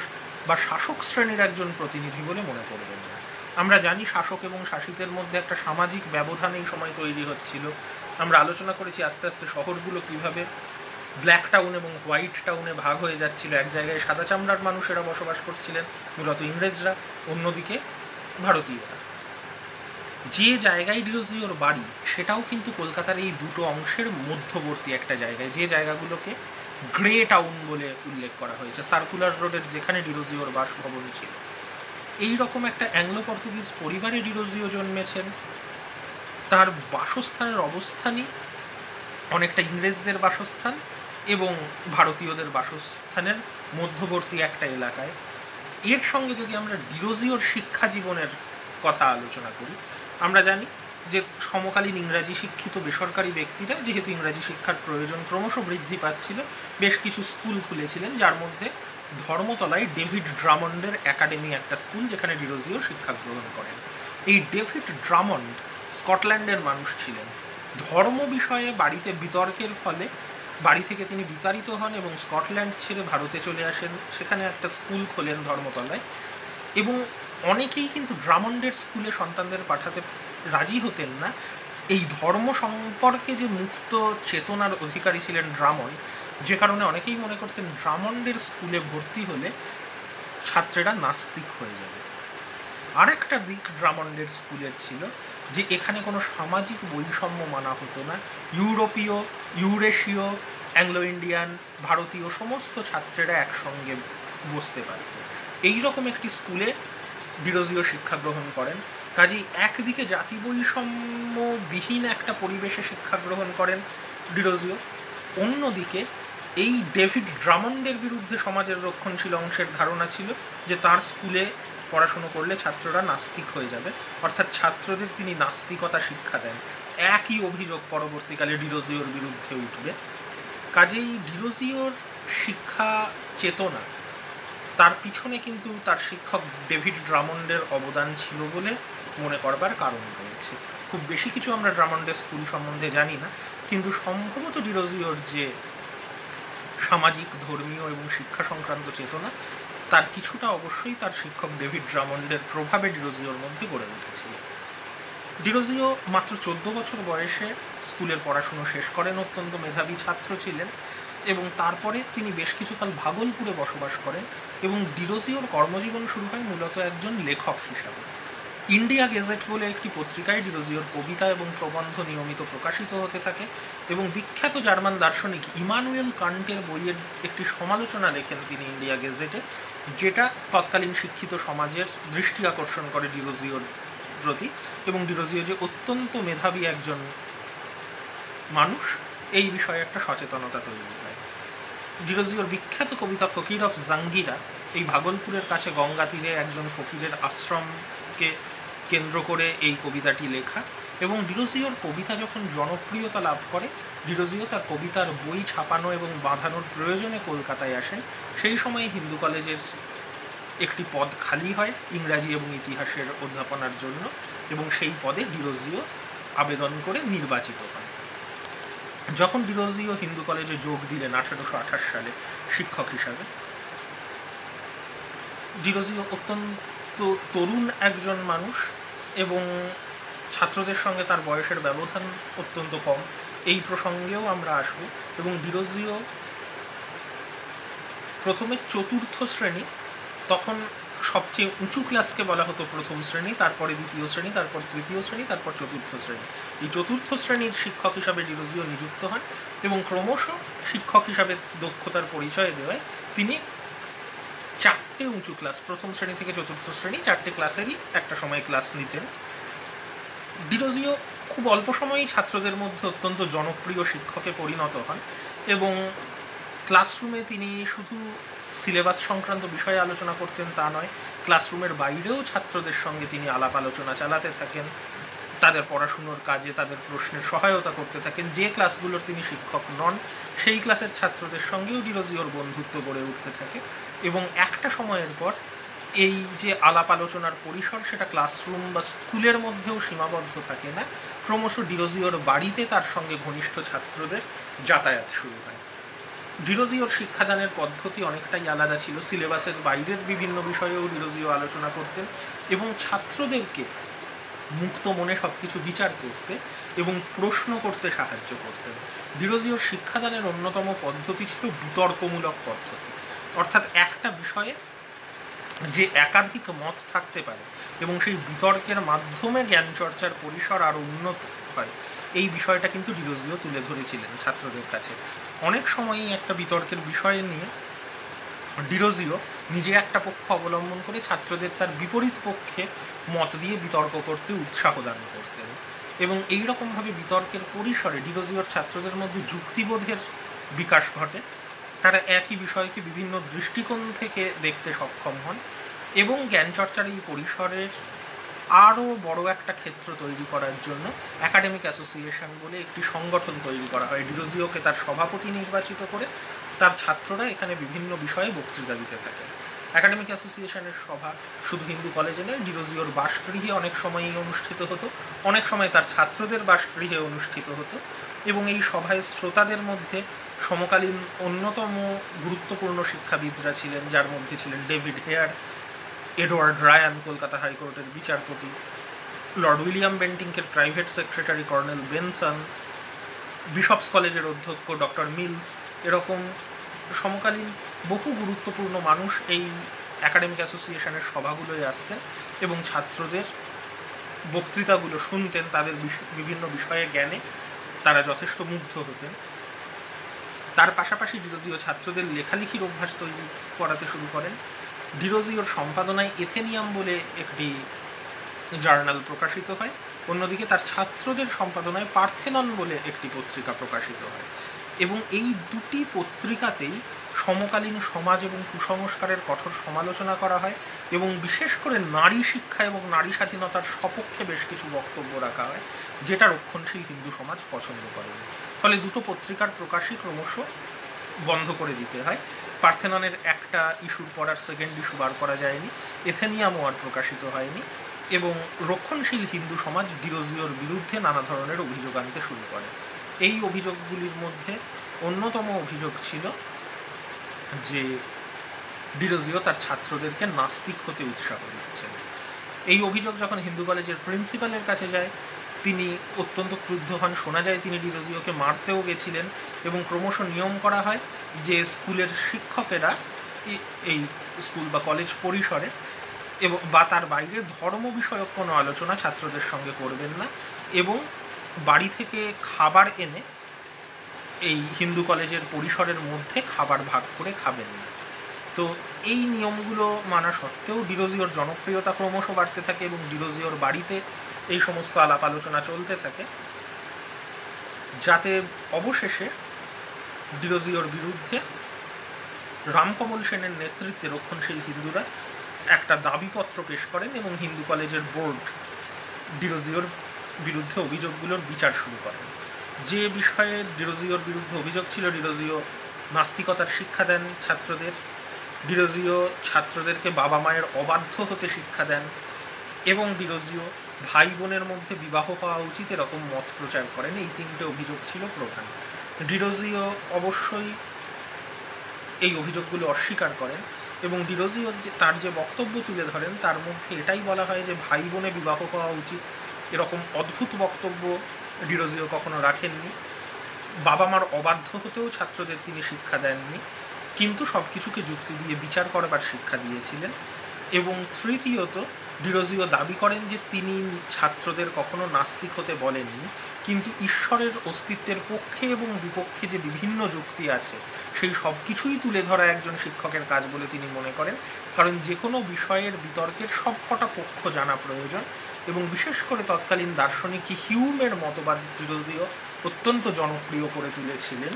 বা শাসক শ্রেণির একজন প্রতিনিধি বলে মনে করবেন না। আমরা জানি শাসক এবং শাসিতের মধ্যে একটা সামাজিক ব্যবধান এই সময় তৈরি হচ্ছিল। আমরা আলোচনা করেছি আস্তে আস্তে শহরগুলো কীভাবে ব্ল্যাক টাউন এবং হোয়াইট টাউনে ভাগ হয়ে যাচ্ছিল। এক জায়গায় সাদা চামড়ার মানুষেরা বসবাস করছিলেন, মূলত ইংরেজরা, অন্যদিকে ভারতীয়রা। যে জায়গায় ডিরোজিওর বাড়ি, সেটাও কিন্তু কলকাতার এই দুটো অংশের মধ্যবর্তী একটা জায়গায়। যে জায়গাগুলোকে গ্রে টাউন বলে উল্লেখ করা হয়েছে, সার্কুলার রোডের যেখানে ডিরোজিওর বাসভবন ছিল। এই রকম একটা অ্যাংলো পর্তুগিজ পরিবারে ডিরোজিও জন্মেছেন। তার বাসস্থানের অবস্থানই অনেকটা ইংরেজদের বাসস্থান এবং ভারতীয়দের বাসস্থানের মধ্যবর্তী একটা এলাকায়। এর সঙ্গে যদি আমরা ডিরোজিওর শিক্ষা জীবনের কথা আলোচনা করি, আমরা জানি যে সমকালীন ইংরাজি শিক্ষিত বেসরকারি ব্যক্তিরা, যেহেতু ইংরাজি শিক্ষার প্রয়োজন ক্রমশ বৃদ্ধি পাচ্ছিল, বেশ কিছু স্কুল খুলেছিলেন, যার মধ্যে ধর্মতলায় ডেভিড ড্রামন্ডের একাডেমি একটা স্কুল, যেখানে ডিরোজিও শিক্ষা গ্রহণ করেন। এই ডেভিড ড্রামন্ড স্কটল্যান্ডের মানুষ ছিলেন। ধর্ম বিষয়ে বাড়িতে বিতর্কের ফলে বাড়ি থেকে তিনি বিতাড়িত হন এবং স্কটল্যান্ড ছেড়ে ভারতে চলে আসেন। সেখানে একটা স্কুল খোলেন ধর্মতলায়। এবং অনেকেই কিন্তু ড্রামন্ডের স্কুলে সন্তানদের পাঠাতে রাজি হতেন না। এই ধর্ম সম্পর্কে যে মুক্ত চেতনার অধিকারী ছিলেন ড্রামন্ড, যে কারণে অনেকেই মনে করতেন ড্রামন্ডের স্কুলে ভর্তি হলে ছাত্রেরা নাস্তিক হয়ে যাবে। আরেকটা দিক ড্রামন্ডের স্কুলের ছিল যে এখানে কোনো সামাজিক বৈষম্য মানা হতো না। ইউরোপীয় ইউরেশীয় অ্যাংলো ইন্ডিয়ান ভারতীয় সমস্ত ছাত্রেরা একসঙ্গে বসতে পারত। এইরকম একটি স্কুলে ডিরোজিও শিক্ষা গ্রহণ করেন। কাজেই একদিকে জাতি বৈষম্যবিহীন একটা পরিবেশে শিক্ষা গ্রহণ করেন ডিরোজিও অন্যদিকে এই ডেভিড ড্রামন্ডের বিরুদ্ধে সমাজের রক্ষণশীল অংশের ধারণা ছিল যে তার স্কুলে পড়াশুনো করলে ছাত্ররা নাস্তিক হয়ে যাবে। অর্থাৎ ছাত্রদের তিনি নাস্তিকতা শিক্ষা দেন। একই অভিযোগ পরবর্তীকালে ডিরোজিওর বিরুদ্ধে উঠবে। কাজেই ডিরোজিওর শিক্ষা চেতনা, তার পিছনে কিন্তু তার শিক্ষক ডেভিড ড্রামন্ডের অবদান ছিল বলে মনে করবার কারণ রয়েছে। খুব বেশি কিছু আমরা ড্রামন্ডের স্কুল সম্বন্ধে জানি না, কিন্তু সম্ভবত ডিরোজিওর যে সামাজিক, ধর্মীয় এবং শিক্ষা সংক্রান্ত চেতনা, তার কিছুটা অবশ্যই তার শিক্ষক ডেভিড ড্রামন্ডের প্রভাবে ডিরোজিওর মধ্যে গড়ে উঠেছিল। ডিরোজিও মাত্র চোদ্দ বছর বয়সে স্কুলের পড়াশুনো শেষ করেন, অত্যন্ত মেধাবী ছাত্র ছিলেন এবং তারপরে তিনি বেশ কিছুকাল ভাগলপুরে বসবাস করেন এবং ডিরোজিওর কর্মজীবন শুরু হয় মূলত একজন লেখক হিসাবে। ইন্ডিয়া গেজেট বলে একটি পত্রিকায় ডিরোজিওর কবিতা এবং প্রবন্ধ নিয়মিত প্রকাশিত হতে থাকে এবং বিখ্যাত জার্মান দার্শনিক ইমানুয়েল কান্টের বইয়ের একটি সমালোচনা লেখেন তিনি ইন্ডিয়া গেজেটে, যেটা তৎকালীন শিক্ষিত সমাজের দৃষ্টি আকর্ষণ করে ডিরোজিওর প্রতি, এবং ডিরোজিও যে অত্যন্ত মেধাবী একজন মানুষ, এই বিষয়ে একটা সচেতনতা তৈরি হয়। ডিরোজিওর বিখ্যাত কবিতা ফকির অফ জাঙ্গিরা, এই ভাগলপুরের কাছে গঙ্গা তীরে একজন ফকিরের আশ্রমকে কেন্দ্র করে এই কবিতাটি লেখা, এবং ডিরোজিওর কবিতা যখন জনপ্রিয়তা লাভ করে, ডিরোজিও তার কবিতার বই ছাপানো এবং বাঁধানোর প্রয়োজনে কলকাতায় আসেন। সেই সময় হিন্দু কলেজের একটি পদ খালি হয় ইংরাজি এবং ইতিহাসের অধ্যাপনার জন্য এবং সেই পদে ডিরোজিও আবেদন করে নির্বাচিত হন। যখন ডিরোজিও হিন্দু কলেজে যোগ দিলেন আঠারোশো আঠাশ সালে শিক্ষক হিসাবে, ডিরোজিও অত্যন্ত তরুণ একজন মানুষ এবং ছাত্রদের সঙ্গে তার বয়সের ব্যবধান অত্যন্ত কম। এই প্রসঙ্গেও আমরা আসব। এবং ডিরোজিও প্রথমে চতুর্থ শ্রেণি তখন সবচেয়ে উঁচু ক্লাসকে বলা হতো প্রথম শ্রেণি, তারপরে দ্বিতীয় শ্রেণি, তারপর তৃতীয় শ্রেণি, তারপর চতুর্থ শ্রেণি। এই চতুর্থ শ্রেণির শিক্ষক হিসাবে ডিরোজিও নিযুক্ত হন এবং ক্রমশ শিক্ষক হিসাবে দক্ষতার পরিচয় দেওয়ায় তিনি চারটে উঁচু ক্লাস প্রথম শ্রেণি থেকে চতুর্থ শ্রেণি, চারটে ক্লাসেরই একটা সময় ক্লাস নিতেন। ডিরোজিও খুব অল্প সময়েই ছাত্রদের মধ্যে অত্যন্ত জনপ্রিয় শিক্ষকে পরিণত হন এবং ক্লাসরুমে তিনি শুধু সিলেবাস সংক্রান্ত বিষয়ে আলোচনা করতেন তা নয়। ক্লাসরুমের বাইরেও ছাত্রদের সঙ্গে তিনি আলাপ আলোচনা চালাতে থাকেন, তাদের পড়াশুনোর কাজে তাদের প্রশ্নের সহায়তা করতে থাকেন। যে ক্লাসগুলোর তিনি শিক্ষক নন, সেই ক্লাসের ছাত্রদের সঙ্গেও ডিরোজিওর বন্ধুত্ব গড়ে উঠতে থাকে এবং একটা সময়ের পর এই যে আলাপ আলোচনার পরিসর, সেটা ক্লাসরুম বা স্কুলের মধ্যেও সীমাবদ্ধ থাকে না। ক্রমশ ডিরোজিওর বাড়িতে তার সঙ্গে ঘনিষ্ঠ ছাত্রদের যাতায়াত শুরু হয়। ডিরোজিওর শিক্ষাদানের পদ্ধতি অনেকটাই আলাদা ছিল। সিলেবাসের বাইরের বিভিন্ন বিষয়েও ডিরোজিও আলোচনা করতেন এবং ছাত্রদেরকে মুক্ত মনে সব কিছু বিচার করতে এবং প্রশ্ন করতে সাহায্য করতেন। ডিরোজিওর শিক্ষাদানের অন্যতম পদ্ধতি ছিল বিতর্কমূলক পদ্ধতি। অর্থাৎ একটা বিষয়ে যে একাধিক মত থাকতে পারে এবং সেই বিতর্কের মাধ্যমে জ্ঞান চর্চার পরিসর আরও উন্নত হয়, এই বিষয়টা কিন্তু ডিরোজিও তুলে ধরেছিলেন ছাত্রদের কাছে। অনেক সময়ই একটা বিতর্কের বিষয় নিয়ে ডিরোজিও নিজে একটা পক্ষ অবলম্বন করে ছাত্রদের তার বিপরীত পক্ষে মত দিয়ে বিতর্ক করতে, উৎসাহ দান করতেন। এবং এই রকমভাবে বিতর্কের পরিসরে ডিরোজিওর ছাত্রদের মধ্যে যুক্তিবোধের বিকাশ ঘটে। তারা একই বিষয়কে বিভিন্ন দৃষ্টিকোণ থেকে দেখতে সক্ষম হন এবং জ্ঞান চর্চার এই পরিসরের আরও বড় একটা ক্ষেত্র তৈরি করার জন্য একাডেমিক অ্যাসোসিয়েশন বলে একটি সংগঠন তৈরি করা হয়। ডিরোজিওকে তার সভাপতি নির্বাচিত করে তার ছাত্ররা এখানে বিভিন্ন বিষয়ে বক্তৃতা দিতে থাকে। একাডেমিক অ্যাসোসিয়েশনের সভা শুধু হিন্দু কলেজে নয়, ডিরোজিওর বাসগৃহে অনেক সময়ই অনুষ্ঠিত হতো। অনেক সময় তার ছাত্রদের বাসগৃহে অনুষ্ঠিত হতো এবং এই সভায় শ্রোতাদের মধ্যে সমকালীন অন্যতম গুরুত্বপূর্ণ শিক্ষাবিদরা ছিলেন, যার মধ্যে ছিলেন David Hare. Edward Ryan, Kolkata হাইকোর্টের বিচারপতি, Lord William বেন্টিংকের private secretary colonel Benson, Bishop's কলেজের অধ্যক্ষ ডক্টর মিলস, এরকম সমকালীন বহু গুরুত্বপূর্ণ মানুষ এই একাডেমিক অ্যাসোসিয়েশনের সভাগুলোয় আসতেন এবং ছাত্রদের বক্তৃতাগুলো শুনতেন, তাদের বিভিন্ন বিষয়ে জ্ঞানে তারা যথেষ্ট মুগ্ধ হতেন। তার পাশাপাশি ডিরোজিও ছাত্রদের লেখালেখির অভ্যাস তৈরি করাতে শুরু করেন। ডিরোজিওর সম্পাদনায় এথেনিয়াম বলে একটি জার্নাল প্রকাশিত হয়। অন্যদিকে তার ছাত্রদের সম্পাদনায় পার্থেনন বলে একটি পত্রিকা প্রকাশিত হয়। এবং এই দুটি পত্রিকাতেই সমকালীন সমাজ এবং কুসংস্কারের কঠোর সমালোচনা করা হয় এবং বিশেষ করে নারী শিক্ষা এবং নারী স্বাধীনতার সপক্ষে বেশ কিছু বক্তব্য রাখা হয় যেটা রক্ষণশীল হিন্দু সমাজ পছন্দ করে। ফলে দুটো পত্রিকার প্রকাশই ক্রমশ বন্ধ করে দিতে হয়। পার্থেননের একটা ইস্যুর পড়ার সেকেন্ড ইস্যু বার করা যায়নি। এথেনিয়ামও আর প্রকাশিত হয়নি এবং রক্ষণশীল হিন্দু সমাজ ডিরোজিওর বিরুদ্ধে নানা ধরনের অভিযোগ আনতে শুরু করে। এই অভিযোগগুলির মধ্যে অন্যতম অভিযোগ ছিল যে ডিরোজিও তার ছাত্রদেরকে নাস্তিক হতে উৎসাহ দিচ্ছেন। এই অভিযোগ যখন হিন্দু কলেজের প্রিন্সিপালের কাছে যায় তিনি অত্যন্ত ক্রুদ্ধ হন। শোনা যায় তিনি ডিরোজিওকে মারতেও গেছিলেন এবং ক্রমশ নিয়ম করা হয় যে স্কুলের শিক্ষকেরা এই স্কুল বা কলেজ পরিসরে এবং বা তার বাইরে ধর্ম বিষয়ক কোনো আলোচনা ছাত্রদের সঙ্গে করবেন না এবং বাড়ি থেকে খাবার এনে এই হিন্দু কলেজের পরিসরের মধ্যে খাবার ভাগ করে খাবেন না। তো এই নিয়মগুলো মানা সত্ত্বেও ডিরোজিওর জনপ্রিয়তা ক্রমশ বাড়তে থাকে এবং ডিরোজিওর বাড়িতে এই সমস্ত আলাপ আলোচনা চলতে থাকে, যাতে অবশেষে ডিরোজিওর বিরুদ্ধে রামকমল সেনের নেতৃত্বে রক্ষণশীল হিন্দুরা একটা দাবিপত্র পেশ করেন এবং হিন্দু কলেজের বোর্ড ডিরোজিওর বিরুদ্ধে অভিযোগগুলোর বিচার শুরু করেন। যে বিষয়ে ডিরোজিওর বিরুদ্ধে অভিযোগ ছিল, ডিরোজিও নাস্তিকতার শিক্ষা দেন ছাত্রদের, ডিরোজিও ছাত্রদেরকে বাবা মায়ের অবাধ্য হতে শিক্ষা দেন এবং ডিরোজিও ভাই বোনের মধ্যে বিবাহ হওয়া উচিত এরকম মত প্রচার করেন। এই তিনটে অভিযোগ ছিল প্রধান। ডিরোজিও অবশ্যই এই অভিযোগগুলো অস্বীকার করেন এবং ডিরোজিও যে তার যে বক্তব্য তুলে ধরেন, তার মধ্যে এটাই বলা হয় যে ভাই বোনে বিবাহ হওয়া উচিত এরকম অদ্ভুত বক্তব্য ডিরোজিও কখনো রাখেননি। বাবা মার অবাধ্য হতেও ছাত্রদের তিনি শিক্ষা দেননি, কিন্তু সব কিছুকে যুক্তি দিয়ে বিচার করবার শিক্ষা দিয়েছিলেন এবং তৃতীয়ত ডিরোজিও দাবি করেন যে তিনি ছাত্রদের কখনো নাস্তিক হতে বলেননি, কিন্তু ঈশ্বরের অস্তিত্বের পক্ষে এবং বিপক্ষে যে বিভিন্ন যুক্তি আছে, সেই সব কিছুই তুলে ধরা একজন শিক্ষকের কাজ বলে তিনি মনে করেন। কারণ যে কোনো বিষয়ের বিতর্কের সবকটা পক্ষ জানা প্রয়োজন এবং বিশেষ করে তৎকালীন দার্শনিক হিউমের মতবাদ ডিরোজিও অত্যন্ত জনপ্রিয় করে তুলেছিলেন।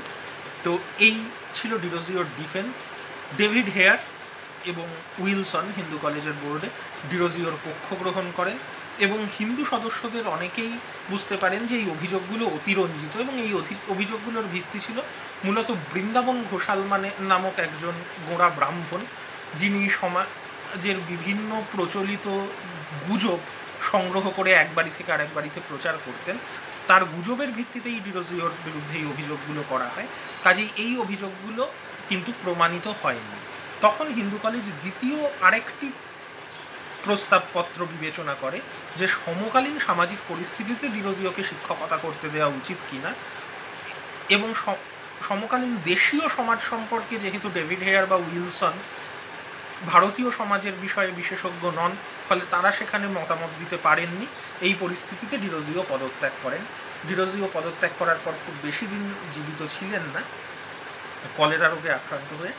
তো এই ছিল ডিরোজিওর ডিফেন্স। ডেভিড হেয়ার এবং উইলসন হিন্দু কলেজের বোর্ডে ডিরোজিওর পক্ষ গ্রহণ করেন এবং হিন্দু সদস্যদের অনেকেই বুঝতে পারেন যে এই অভিযোগগুলো অতিরঞ্জিত এবং এই অভিযোগগুলোর ভিত্তি ছিল মূলত বৃন্দাবন ঘোষাল মানে নামক একজন গোড়া ব্রাহ্মণ যিনি সমাজের বিভিন্ন প্রচলিত গুজব সংগ্রহ করে এক বাড়ি থেকে আরেক বাড়িতে প্রচার করতেন। তার গুজবের ভিত্তিতেই ডিরোজিওর বিরুদ্ধে এই অভিযোগগুলো করা হয়। কাজেই এই অভিযোগগুলো কিন্তু প্রমাণিত হয়নি। তখন হিন্দু কলেজ দ্বিতীয় আরেকটি প্রস্তাবপত্র বিবেচনা করে যে সমকালীন সামাজিক পরিস্থিতিতে ডিরোজিওকে শিক্ষকতা করতে দেওয়া উচিত কিনা এবং সমকালীন দেশীয় সমাজ সম্পর্কে যেহেতু ডেভিড হেয়ার বা উইলসন ভারতীয় সমাজের বিষয়ে বিশেষজ্ঞ নন, ফলে তারা সেখানে মতামত দিতে পারেননি। এই পরিস্থিতিতে ডিরোজিও পদত্যাগ করেন। ডিরোজিও পদত্যাগ করার পর খুব বেশি দিন জীবিত ছিলেন না। কলেরা রোগে আক্রান্ত হয়ে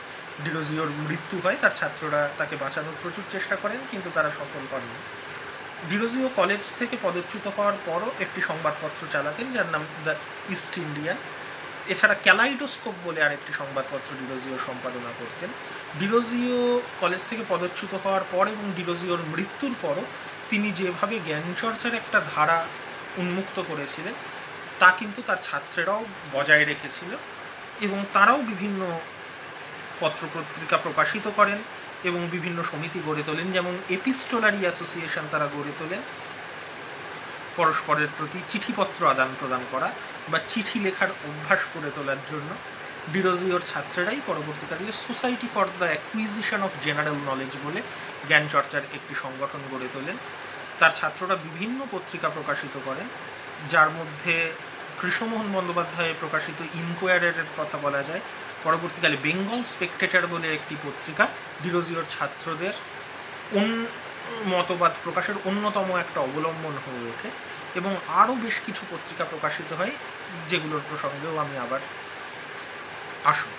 ডিরোজিওর মৃত্যু হয়, তার ছাত্ররা তাকে বাঁচানোর প্রচুর চেষ্টা করেন, কিন্তু তারা সফল হননি। ডিরোজিও কলেজ থেকে পদচ্যুত হওয়ার পরও একটি সংবাদপত্র চালাতেন, যার নাম দ্য ইস্ট ইন্ডিয়ান। এছাড়া ক্যালাইডোস্কোপ বলে আরেকটি সংবাদপত্র ডিরোজিও সম্পাদনা করতেন। ডিরোজিও কলেজ থেকে পদচ্যুত হওয়ার পর এবং ডিরোজিওর মৃত্যুর পরও তিনি যেভাবে জ্ঞান চর্চার একটা ধারা উন্মুক্ত করেছিলেন, তা কিন্তু তার ছাত্রেরাও বজায় রেখেছিল এবং তারাও বিভিন্ন পত্রপত্রিকা প্রকাশিত করেন এবং বিভিন্ন সমিতি গড়ে তোলেন, যেমন এপিস্টোলারি অ্যাসোসিয়েশন তারা গড়ে তোলেন। পরস্পরের প্রতি চিঠিপত্র আদান প্রদান করা বা চিঠি লেখার অভ্যাস করে তোলার জন্য ডিরোজিওর ছাত্রেরাই পরবর্তীকালে society for the acquisition of general knowledge বলে জ্ঞান চর্চার একটি সংগঠন গড়ে তোলেন। তার ছাত্ররা বিভিন্ন পত্রিকা প্রকাশিত করেন, যার মধ্যে কৃষ্ণমোহন বন্দ্যোপাধ্যায় প্রকাশিত ইনকোয়ারের কথা বলা যায় পরবর্তীকালে বেঙ্গল স্পেকটেটার বলে একটি পত্রিকা ডিরোজিওর ছাত্রদের অন- মতবাদ প্রকাশের অন্যতম একটা অবলম্বন হয়ে ওঠে এবং আরও বেশ কিছু পত্রিকা প্রকাশিত হয় যেগুলোর প্রসঙ্গেও আমি আবার আসব।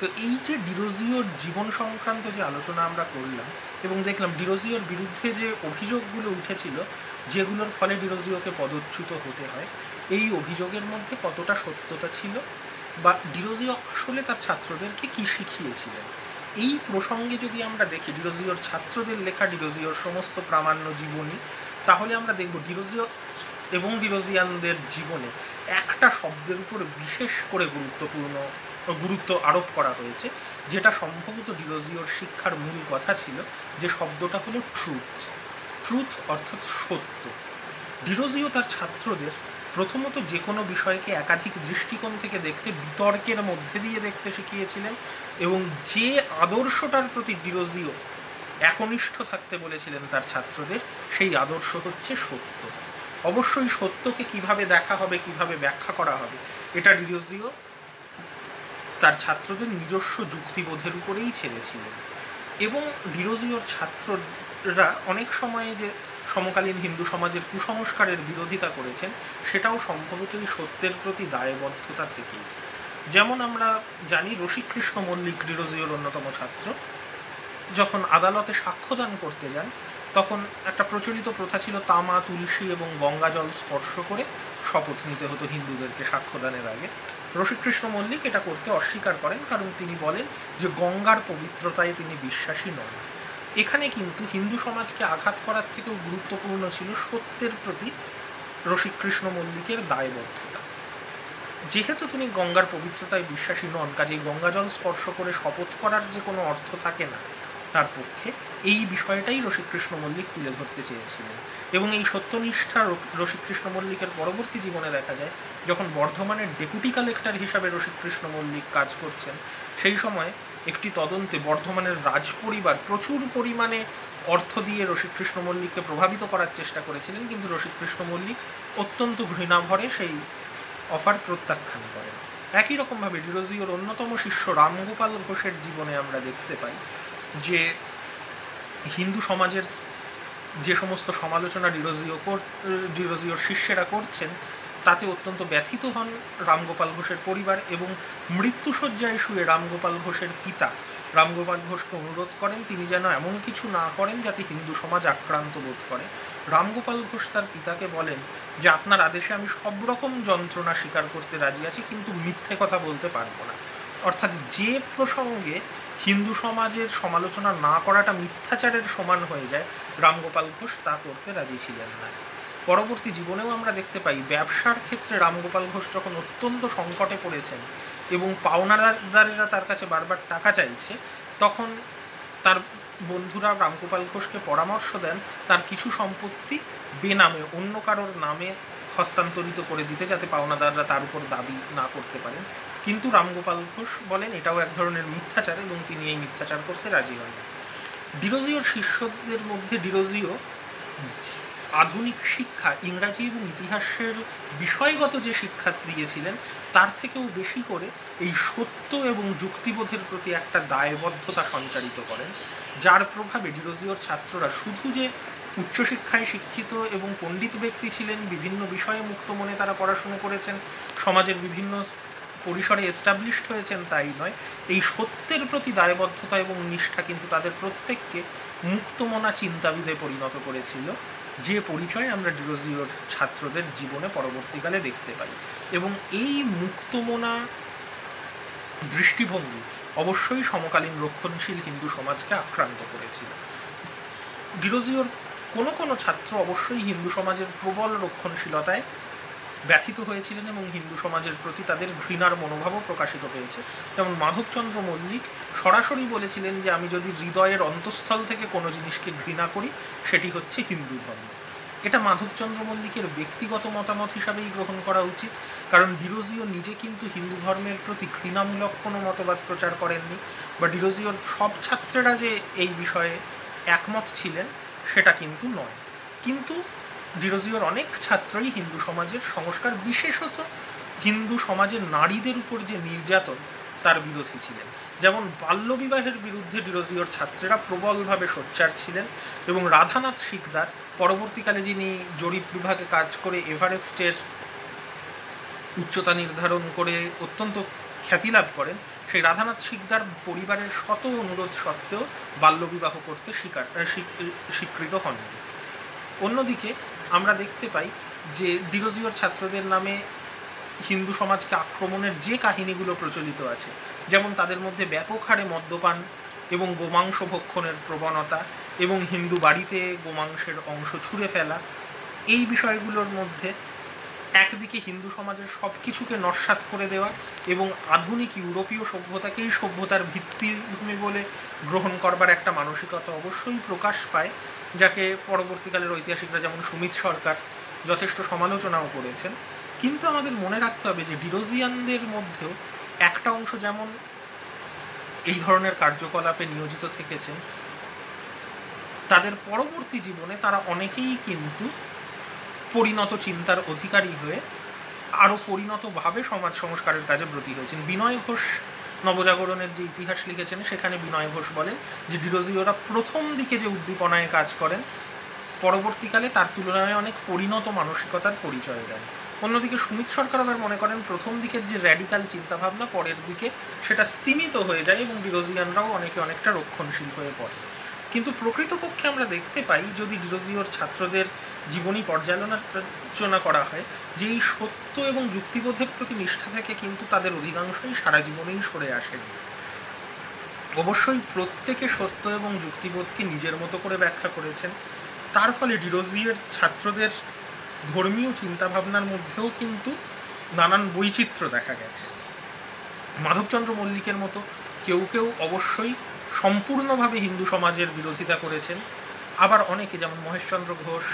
তো এই যে ডিরোজিওর জীবন সংক্রান্ত যে আলোচনা আমরা করলাম এবং দেখলাম ডিরোজিওর বিরুদ্ধে যে অভিযোগগুলো উঠেছিল, যেগুলোর ফলে ডিরোজিওকে পদচ্যুত হতে হয়, এই অভিযোগের মধ্যে কতটা সত্যতা ছিল? বা ডিরোজিও আসলে তার ছাত্রদেরকে কি শিখিয়েছিলেন? এই প্রসঙ্গে যদি আমরা দেখি ডিরোজিওর ছাত্রদের লেখা ডিরোজিওর সমস্ত প্রামাণ্য জীবনী, তাহলে আমরা দেখব ডিরোজিও এবং ডিরোজিয়ানদের জীবনে একটা শব্দের উপর বিশেষ করে গুরুত্বপূর্ণ, গুরুত্ব আরোপ করা হয়েছে, যেটা সম্ভবত ডিরোজিওর শিক্ষার মূল কথা ছিল, যে শব্দটা হলো ট্রুথ ট্রুথ অর্থাৎ সত্য। ডিরোজিও তার ছাত্রদের প্রথমত যে কোনো বিষয়কে একাধিক দৃষ্টিকোণ থেকে দেখতে, বিতর্কের মধ্যে দিয়ে দেখতে শিখিয়েছিলেন এবং যে আদর্শটার প্রতি ডিরোজিও একনিষ্ঠ থাকতে বলেছিলেন তার ছাত্রদের, সেই আদর্শ হচ্ছে সত্য। অবশ্যই সত্যকে কীভাবে দেখা হবে, কীভাবে ব্যাখ্যা করা হবে, এটা ডিরোজিও তার ছাত্রদের নিজস্ব যুক্তিবোধের উপরেই ছেড়েছিলেন। এবং ডিরোজিওর ছাত্ররা অনেক সময়ে যে সমকালীন হিন্দু সমাজের কুসংস্কারের বিরোধিতা করেছেন, সেটাও সম্ভবত এই সত্যের প্রতি দায়বদ্ধতা থেকেই। যেমন আমরা জানি রসিকৃষ্ণ মল্লিক ডিরোজিওর অন্যতম ছাত্র, যখন আদালতে সাক্ষ্যদান করতে যান, তখন একটা প্রচলিত প্রথা ছিল তামা, তুলসী এবং গঙ্গা জল স্পর্শ করে শপথ নিতে হতো হিন্দুদেরকে সাক্ষ্যদানের আগে। রসিকৃষ্ণ মল্লিক এটা করতে অস্বীকার করেন, কারণ তিনি বলেন যে গঙ্গার পবিত্রতায় তিনি বিশ্বাসী নন। এখানে কিন্তু হিন্দু সমাজকে আঘাত করার থেকেও গুরুত্বপূর্ণ ছিল সত্যের প্রতি রসিকৃষ্ণ মল্লিকের দায়বদ্ধতা। যেহেতু তিনি গঙ্গার পবিত্রতায় বিশ্বাসী নন, কাজেই গঙ্গাজল স্পর্শ করে শপথ করার যে কোনো অর্থ থাকে না, তার পক্ষে এই বিষয়টাই রসিকৃষ্ণ মল্লিক তুলে ধরতে চেয়েছিলেন। এবং এই সত্যনিষ্ঠা র- রসিকৃষ্ণ মল্লিকের পরবর্তী জীবনে দেখা যায়, যখন বর্ধমানের ডেপুটি কালেক্টর হিসাবে রসিকৃষ্ণ মল্লিক কাজ করছেন, সেই সময় একটি তদন্তে বর্ধমানের রাজ পরিবার প্রচুর পরিমাণে অর্থ দিয়ে রসিকৃষ্ণ মল্লিককে প্রভাবিত করার চেষ্টা করেছিলেন, কিন্তু রসিকৃষ্ণ মল্লিক অত্যন্ত ঘৃণাভরে সেই অফার প্রত্যাখ্যান করেন। একই রকমভাবে ডিরোজিওর অন্যতম শিষ্য রামগোপাল ঘোষের জীবনে আমরা দেখতে পাই যে হিন্দু সমাজের যে সমস্ত সমালোচনা ডিরোজিও ডিরোজিওর শিষ্যেরা করছেন, তাতে অত্যন্ত ব্যথিত হন রামগোপাল ঘোষের পরিবার এবং মৃত্যুসজ্জায় শুয়ে রামগোপাল ঘোষের পিতা রামগোপাল ঘোষকে অনুরোধ করেন, তিনি যেন এমন কিছু না করেন যাতে হিন্দু সমাজ আক্রান্ত বোধ করে। রামগোপাল ঘোষ তার পিতাকে বলেন যে, আপনার আদেশে আমি সব রকম যন্ত্রণা স্বীকার করতে রাজি আছি, কিন্তু মিথ্যে কথা বলতে পারব না। অর্থাৎ যে প্রসঙ্গে হিন্দু সমাজের সমালোচনা না করাটা মিথ্যাচারের সমান হয়ে যায় রামগোপাল ঘোষ তা করতে রাজি ছিলেন না। পরবর্তী জীবনেও আমরা দেখতে পাই, ব্যবসার ক্ষেত্রে রামগোপাল ঘোষ যখন অত্যন্ত সংকটে পড়েছেন এবং পাওনাদারেরা তার কাছে বারবার টাকা চাইছে, তখন তার বন্ধুরা রামগোপাল ঘোষকে পরামর্শ দেন, তার কিছু সম্পত্তি বেনামে, অন্য কারোর নামে হস্তান্তরিত করে দিতে, যাতে পাওনাদাররা তার উপর দাবি না করতে পারেন। কিন্তু রামগোপাল ঘোষ বলেন, এটাও এক ধরনের মিথ্যাচার এবং তিনি এই মিথ্যাচার করতে রাজি হন ডিরোজিওর শিষ্যদের মধ্যে ডিরোজিও আধুনিক শিক্ষা, ইংরাজি এবং ইতিহাসের বিষয়গত যে শিক্ষা দিয়েছিলেন, তার থেকেও বেশি করে এই সত্য এবং যুক্তিবোধের প্রতি একটা দায়বদ্ধতা সঞ্চারিত করেন, যার প্রভাবে ডিরোজিওর ছাত্ররা শুধু যে উচ্চশিক্ষায় শিক্ষিত এবং পণ্ডিত ব্যক্তি ছিলেন, বিভিন্ন বিষয়ে মুক্ত মনে তারা পড়াশুনো করেছেন, সমাজের বিভিন্ন পরিসরে এস্টাবলিশড হয়েছেন তাই নয়। এই সত্যের প্রতি দায়বদ্ধতা এবং নিষ্ঠা কিন্তু তাদের প্রত্যেককে মুক্তমনা চিন্তাবিদে পরিণত করেছিল। যে পরিচয় আমরা ডিরোজিওর ছাত্রদের জীবনে পরবর্তীকালে দেখতে পাই। এবং এই মুক্তমনা দৃষ্টিভঙ্গি অবশ্যই সমকালীন রক্ষণশীল হিন্দু সমাজকে আক্রান্ত করেছিল। ডিরোজিওর কোনো কোনো ছাত্র অবশ্যই হিন্দু সমাজের প্রবল রক্ষণশীলতায় ব্যথিত হয়েছিলেন এবং হিন্দু সমাজের প্রতি তাদের ঘৃণার মনোভাবও প্রকাশিত হয়েছে। যেমন মাধবচন্দ্র মল্লিক সরাসরি বলেছিলেন যে, আমি যদি হৃদয়ের অন্তঃস্থল থেকে কোনো জিনিসকে ঘৃণা করি, সেটি হচ্ছে হিন্দু ধর্ম। এটা মাধবচন্দ্র মল্লিকের ব্যক্তিগত মতামত হিসাবেই গ্রহণ করা উচিত, কারণ ডিরোজিও নিজে কিন্তু হিন্দু ধর্মের প্রতি ঘৃণামূলক কোনো মতবাদ প্রচার করেননি, বা ডিরোজিওর সব ছাত্রেরা যে এই বিষয়ে একমত ছিলেন, সেটা কিন্তু নয়। কিন্তু ডিরোজিওর অনেক ছাত্রই হিন্দু সমাজের সংস্কার, বিশেষত হিন্দু সমাজের নারীদের উপর যে নির্যাতন, তার বিরোধী ছিলেন। যেমন বাল্যবিবাহের বিরুদ্ধে ডিরোজিওর ছাত্রেরা প্রবলভাবে সোচ্চার ছিলেন এবং রাধানাথ শিকদার, পরবর্তীকালে যিনি জরিপ বিভাগে কাজ করে এভারেস্টের উচ্চতা নির্ধারণ করে অত্যন্ত খ্যাতি লাভ করেন, সেই রাধানাথ শিকদার পরিবারের শত অনুরোধ সত্ত্বেও বাল্যবিবাহ করতে স্বীকার স্বীকৃত হননি। অন্যদিকে আমরা দেখতে পাই যে ডিরোজিওর ছাত্রদের নামে হিন্দু সমাজকে আক্রমণের যে কাহিনীগুলো প্রচলিত আছে, যেমন তাদের মধ্যে ব্যাপক হারে মদ্যপান এবং গোমাংস ভক্ষণের প্রবণতা এবং হিন্দু বাড়িতে গোমাংসের অংশ ছুঁড়ে ফেলা, এই বিষয়গুলোর মধ্যে একদিকে হিন্দু সমাজের সব কিছুকে নস্বাত করে দেওয়া এবং আধুনিক ইউরোপীয় সভ্যতাকেই সভ্যতার ভিত্তিভূমি বলে গ্রহণ করবার একটা মানসিকতা অবশ্যই প্রকাশ পায় যাকে পরবর্তীকালের ঐতিহাসিকরা যেমন সুমিত সরকার যথেষ্ট সমালোচনাও করেছেন। কিন্তু আমাদের মনে রাখতে হবে যে ডিরোজিয়ানদের মধ্যেও একটা অংশ যেমন এই ধরনের কার্যকলাপে নিয়োজিত থেকেছেন, তাদের পরবর্তী জীবনে তারা অনেকেই কিন্তু পরিণত চিন্তার অধিকারী হয়ে আরও পরিণতভাবে সমাজ সংস্কারের কাজে ব্রতী হয়েছেন। বিনয় ঘোষ নবজাগরণের যে ইতিহাস লিখেছেন, সেখানে বিনয় ঘোষ বলেন যে ডিরোজিওরা প্রথম দিকে যে উদ্দীপনায় কাজ করেন, পরবর্তীকালে তার তুলনায় অনেক পরিণত মানসিকতার পরিচয় দেন। অন্যদিকে সুমিত সরকার আবার মনে করেন, প্রথম দিকের যে র্যাডিক্যাল চিন্তাভাবনা, পরের দিকে সেটা স্তিমিত হয়ে যায় এবং ডিরোজিয়ানরাও অনেকে অনেকটা রক্ষণশীল হয়ে পড়ে। কিন্তু প্রকৃতপক্ষে আমরা দেখতে পাই, যদি ডিরোজিওর ছাত্রদের জীবনী পর্যালোচনা করা হয় যে এই সত্য এবং যুক্তিবোধের প্রতি নিষ্ঠা থেকে কিন্তু তাদের অধিকাংশই সারা জীবনেই সরে আসেনি অবশ্যই প্রত্যেকে সত্য এবং যুক্তিবোধকে নিজের মতো করে ব্যাখ্যা করেছেন। তার ফলে ডিরোজিয়ের ছাত্রদের ধর্মীয় চিন্তাভাবনার মধ্যেও কিন্তু নানান বৈচিত্র্য দেখা গেছে। মাধবচন্দ্র মল্লিকের মতো কেউ কেউ অবশ্যই সম্পূর্ণভাবে হিন্দু সমাজের বিরোধিতা করেছেন। আবার অনেকে, যেমন মহেশচন্দ্র ঘোষ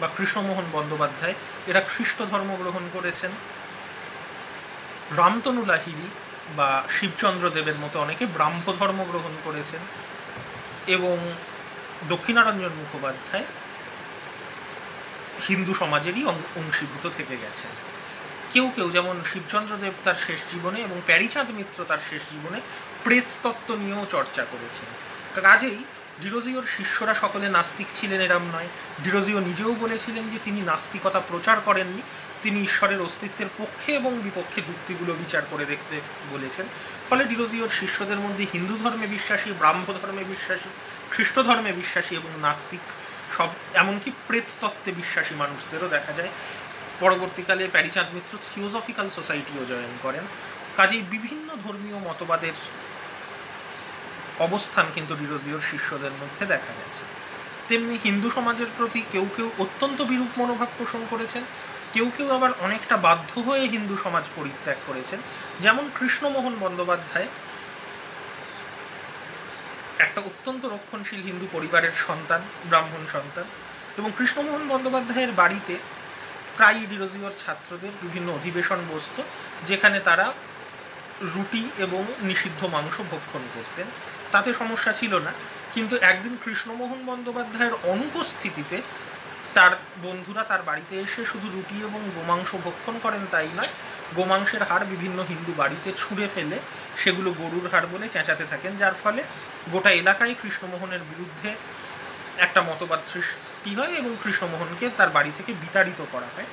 বা কৃষ্ণমোহন বন্দ্যোপাধ্যায়, এরা খ্রিস্ট ধর্ম গ্রহণ করেছেন। রামতনু লাহিড়ী বা শিবচন্দ্র দেবের মতো অনেকে ব্রাহ্ম ধর্ম গ্রহণ করেছেন এবং দক্ষিণারঞ্জন মুখোপাধ্যায় হিন্দু সমাজেরই অংশীভূত থেকে গেছেন। কেউ কেউ যেমন শিবচন্দ্র দেব তার শেষ জীবনে এবং প্যারিচাঁদ মিত্র তার শেষ জীবনে প্রেততত্ত্ব নিয়েও চর্চা করেছেন। কাজেই ডিরোজিওর শিষ্যরা সকলে নাস্তিক ছিলেন, এরম নয়। ডিরোজিও নিজেও বলেছিলেন যে তিনি নাস্তিকতা প্রচার করেননি। তিনি ঈশ্বরের অস্তিত্বের পক্ষে এবং বিপক্ষে যুক্তিগুলো বিচার করে দেখতে বলেছেন। ফলে ডিরোজিওর শিষ্যদের মধ্যে হিন্দু ধর্মে বিশ্বাসী, ব্রাহ্ম ধর্মে বিশ্বাসী, খ্রিস্ট ধর্মে বিশ্বাসী এবং নাস্তিক সব, এমনকি প্রেততত্ত্বে বিশ্বাসী মানুষদেরও দেখা যায়। পরবর্তীকালে প্যারিচাঁদ মিত্র থিওজফিক্যাল সোসাইটিও জয়েন করেন। কাজেই বিভিন্ন ধর্মীয় মতবাদের অবস্থান কিন্তু ডিরোজিওর শিষ্যদের মধ্যে দেখা গেছে। তেমনি হিন্দু সমাজের প্রতি কেউ কেউ অত্যন্ত বিরূপ মনোভাব পোষণ করেছেন, কেউ কেউ আবার অনেকটা বাধ্য হয়ে হিন্দু সমাজ পরিত্যাগ করেছেন। যেমন কৃষ্ণমোহন বন্দ্যোপাধ্যায়, একটা অত্যন্ত রক্ষণশীল হিন্দু পরিবারের সন্তান, ব্রাহ্মণ সন্তান এবং কৃষ্ণমোহন বন্দ্যোপাধ্যায়ের বাড়িতে প্রায়ই ডিরোজিওর ছাত্রদের বিভিন্ন অধিবেশন বসত, যেখানে তারা রুটি এবং নিষিদ্ধ মাংস ভক্ষণ করতেন। তাতে সমস্যা ছিল না। কিন্তু একদিন কৃষ্ণমোহন বন্দ্যোপাধ্যায়ের অনুপস্থিতিতে তার বন্ধুরা তার বাড়িতে এসে শুধু রুটি এবং গোমাংস ভক্ষণ করেন তাই নয়, গোমাংসের হাড় বিভিন্ন হিন্দু বাড়িতে ছুঁড়ে ফেলে সেগুলো গরুর হাড় বলে চেঁচাতে থাকেন। যার ফলে গোটা এলাকায় কৃষ্ণমোহনের বিরুদ্ধে একটা মতবাদ সৃষ্টি হয় এবং কৃষ্ণমোহনকে তার বাড়ি থেকে বিতাড়িত করা হয়।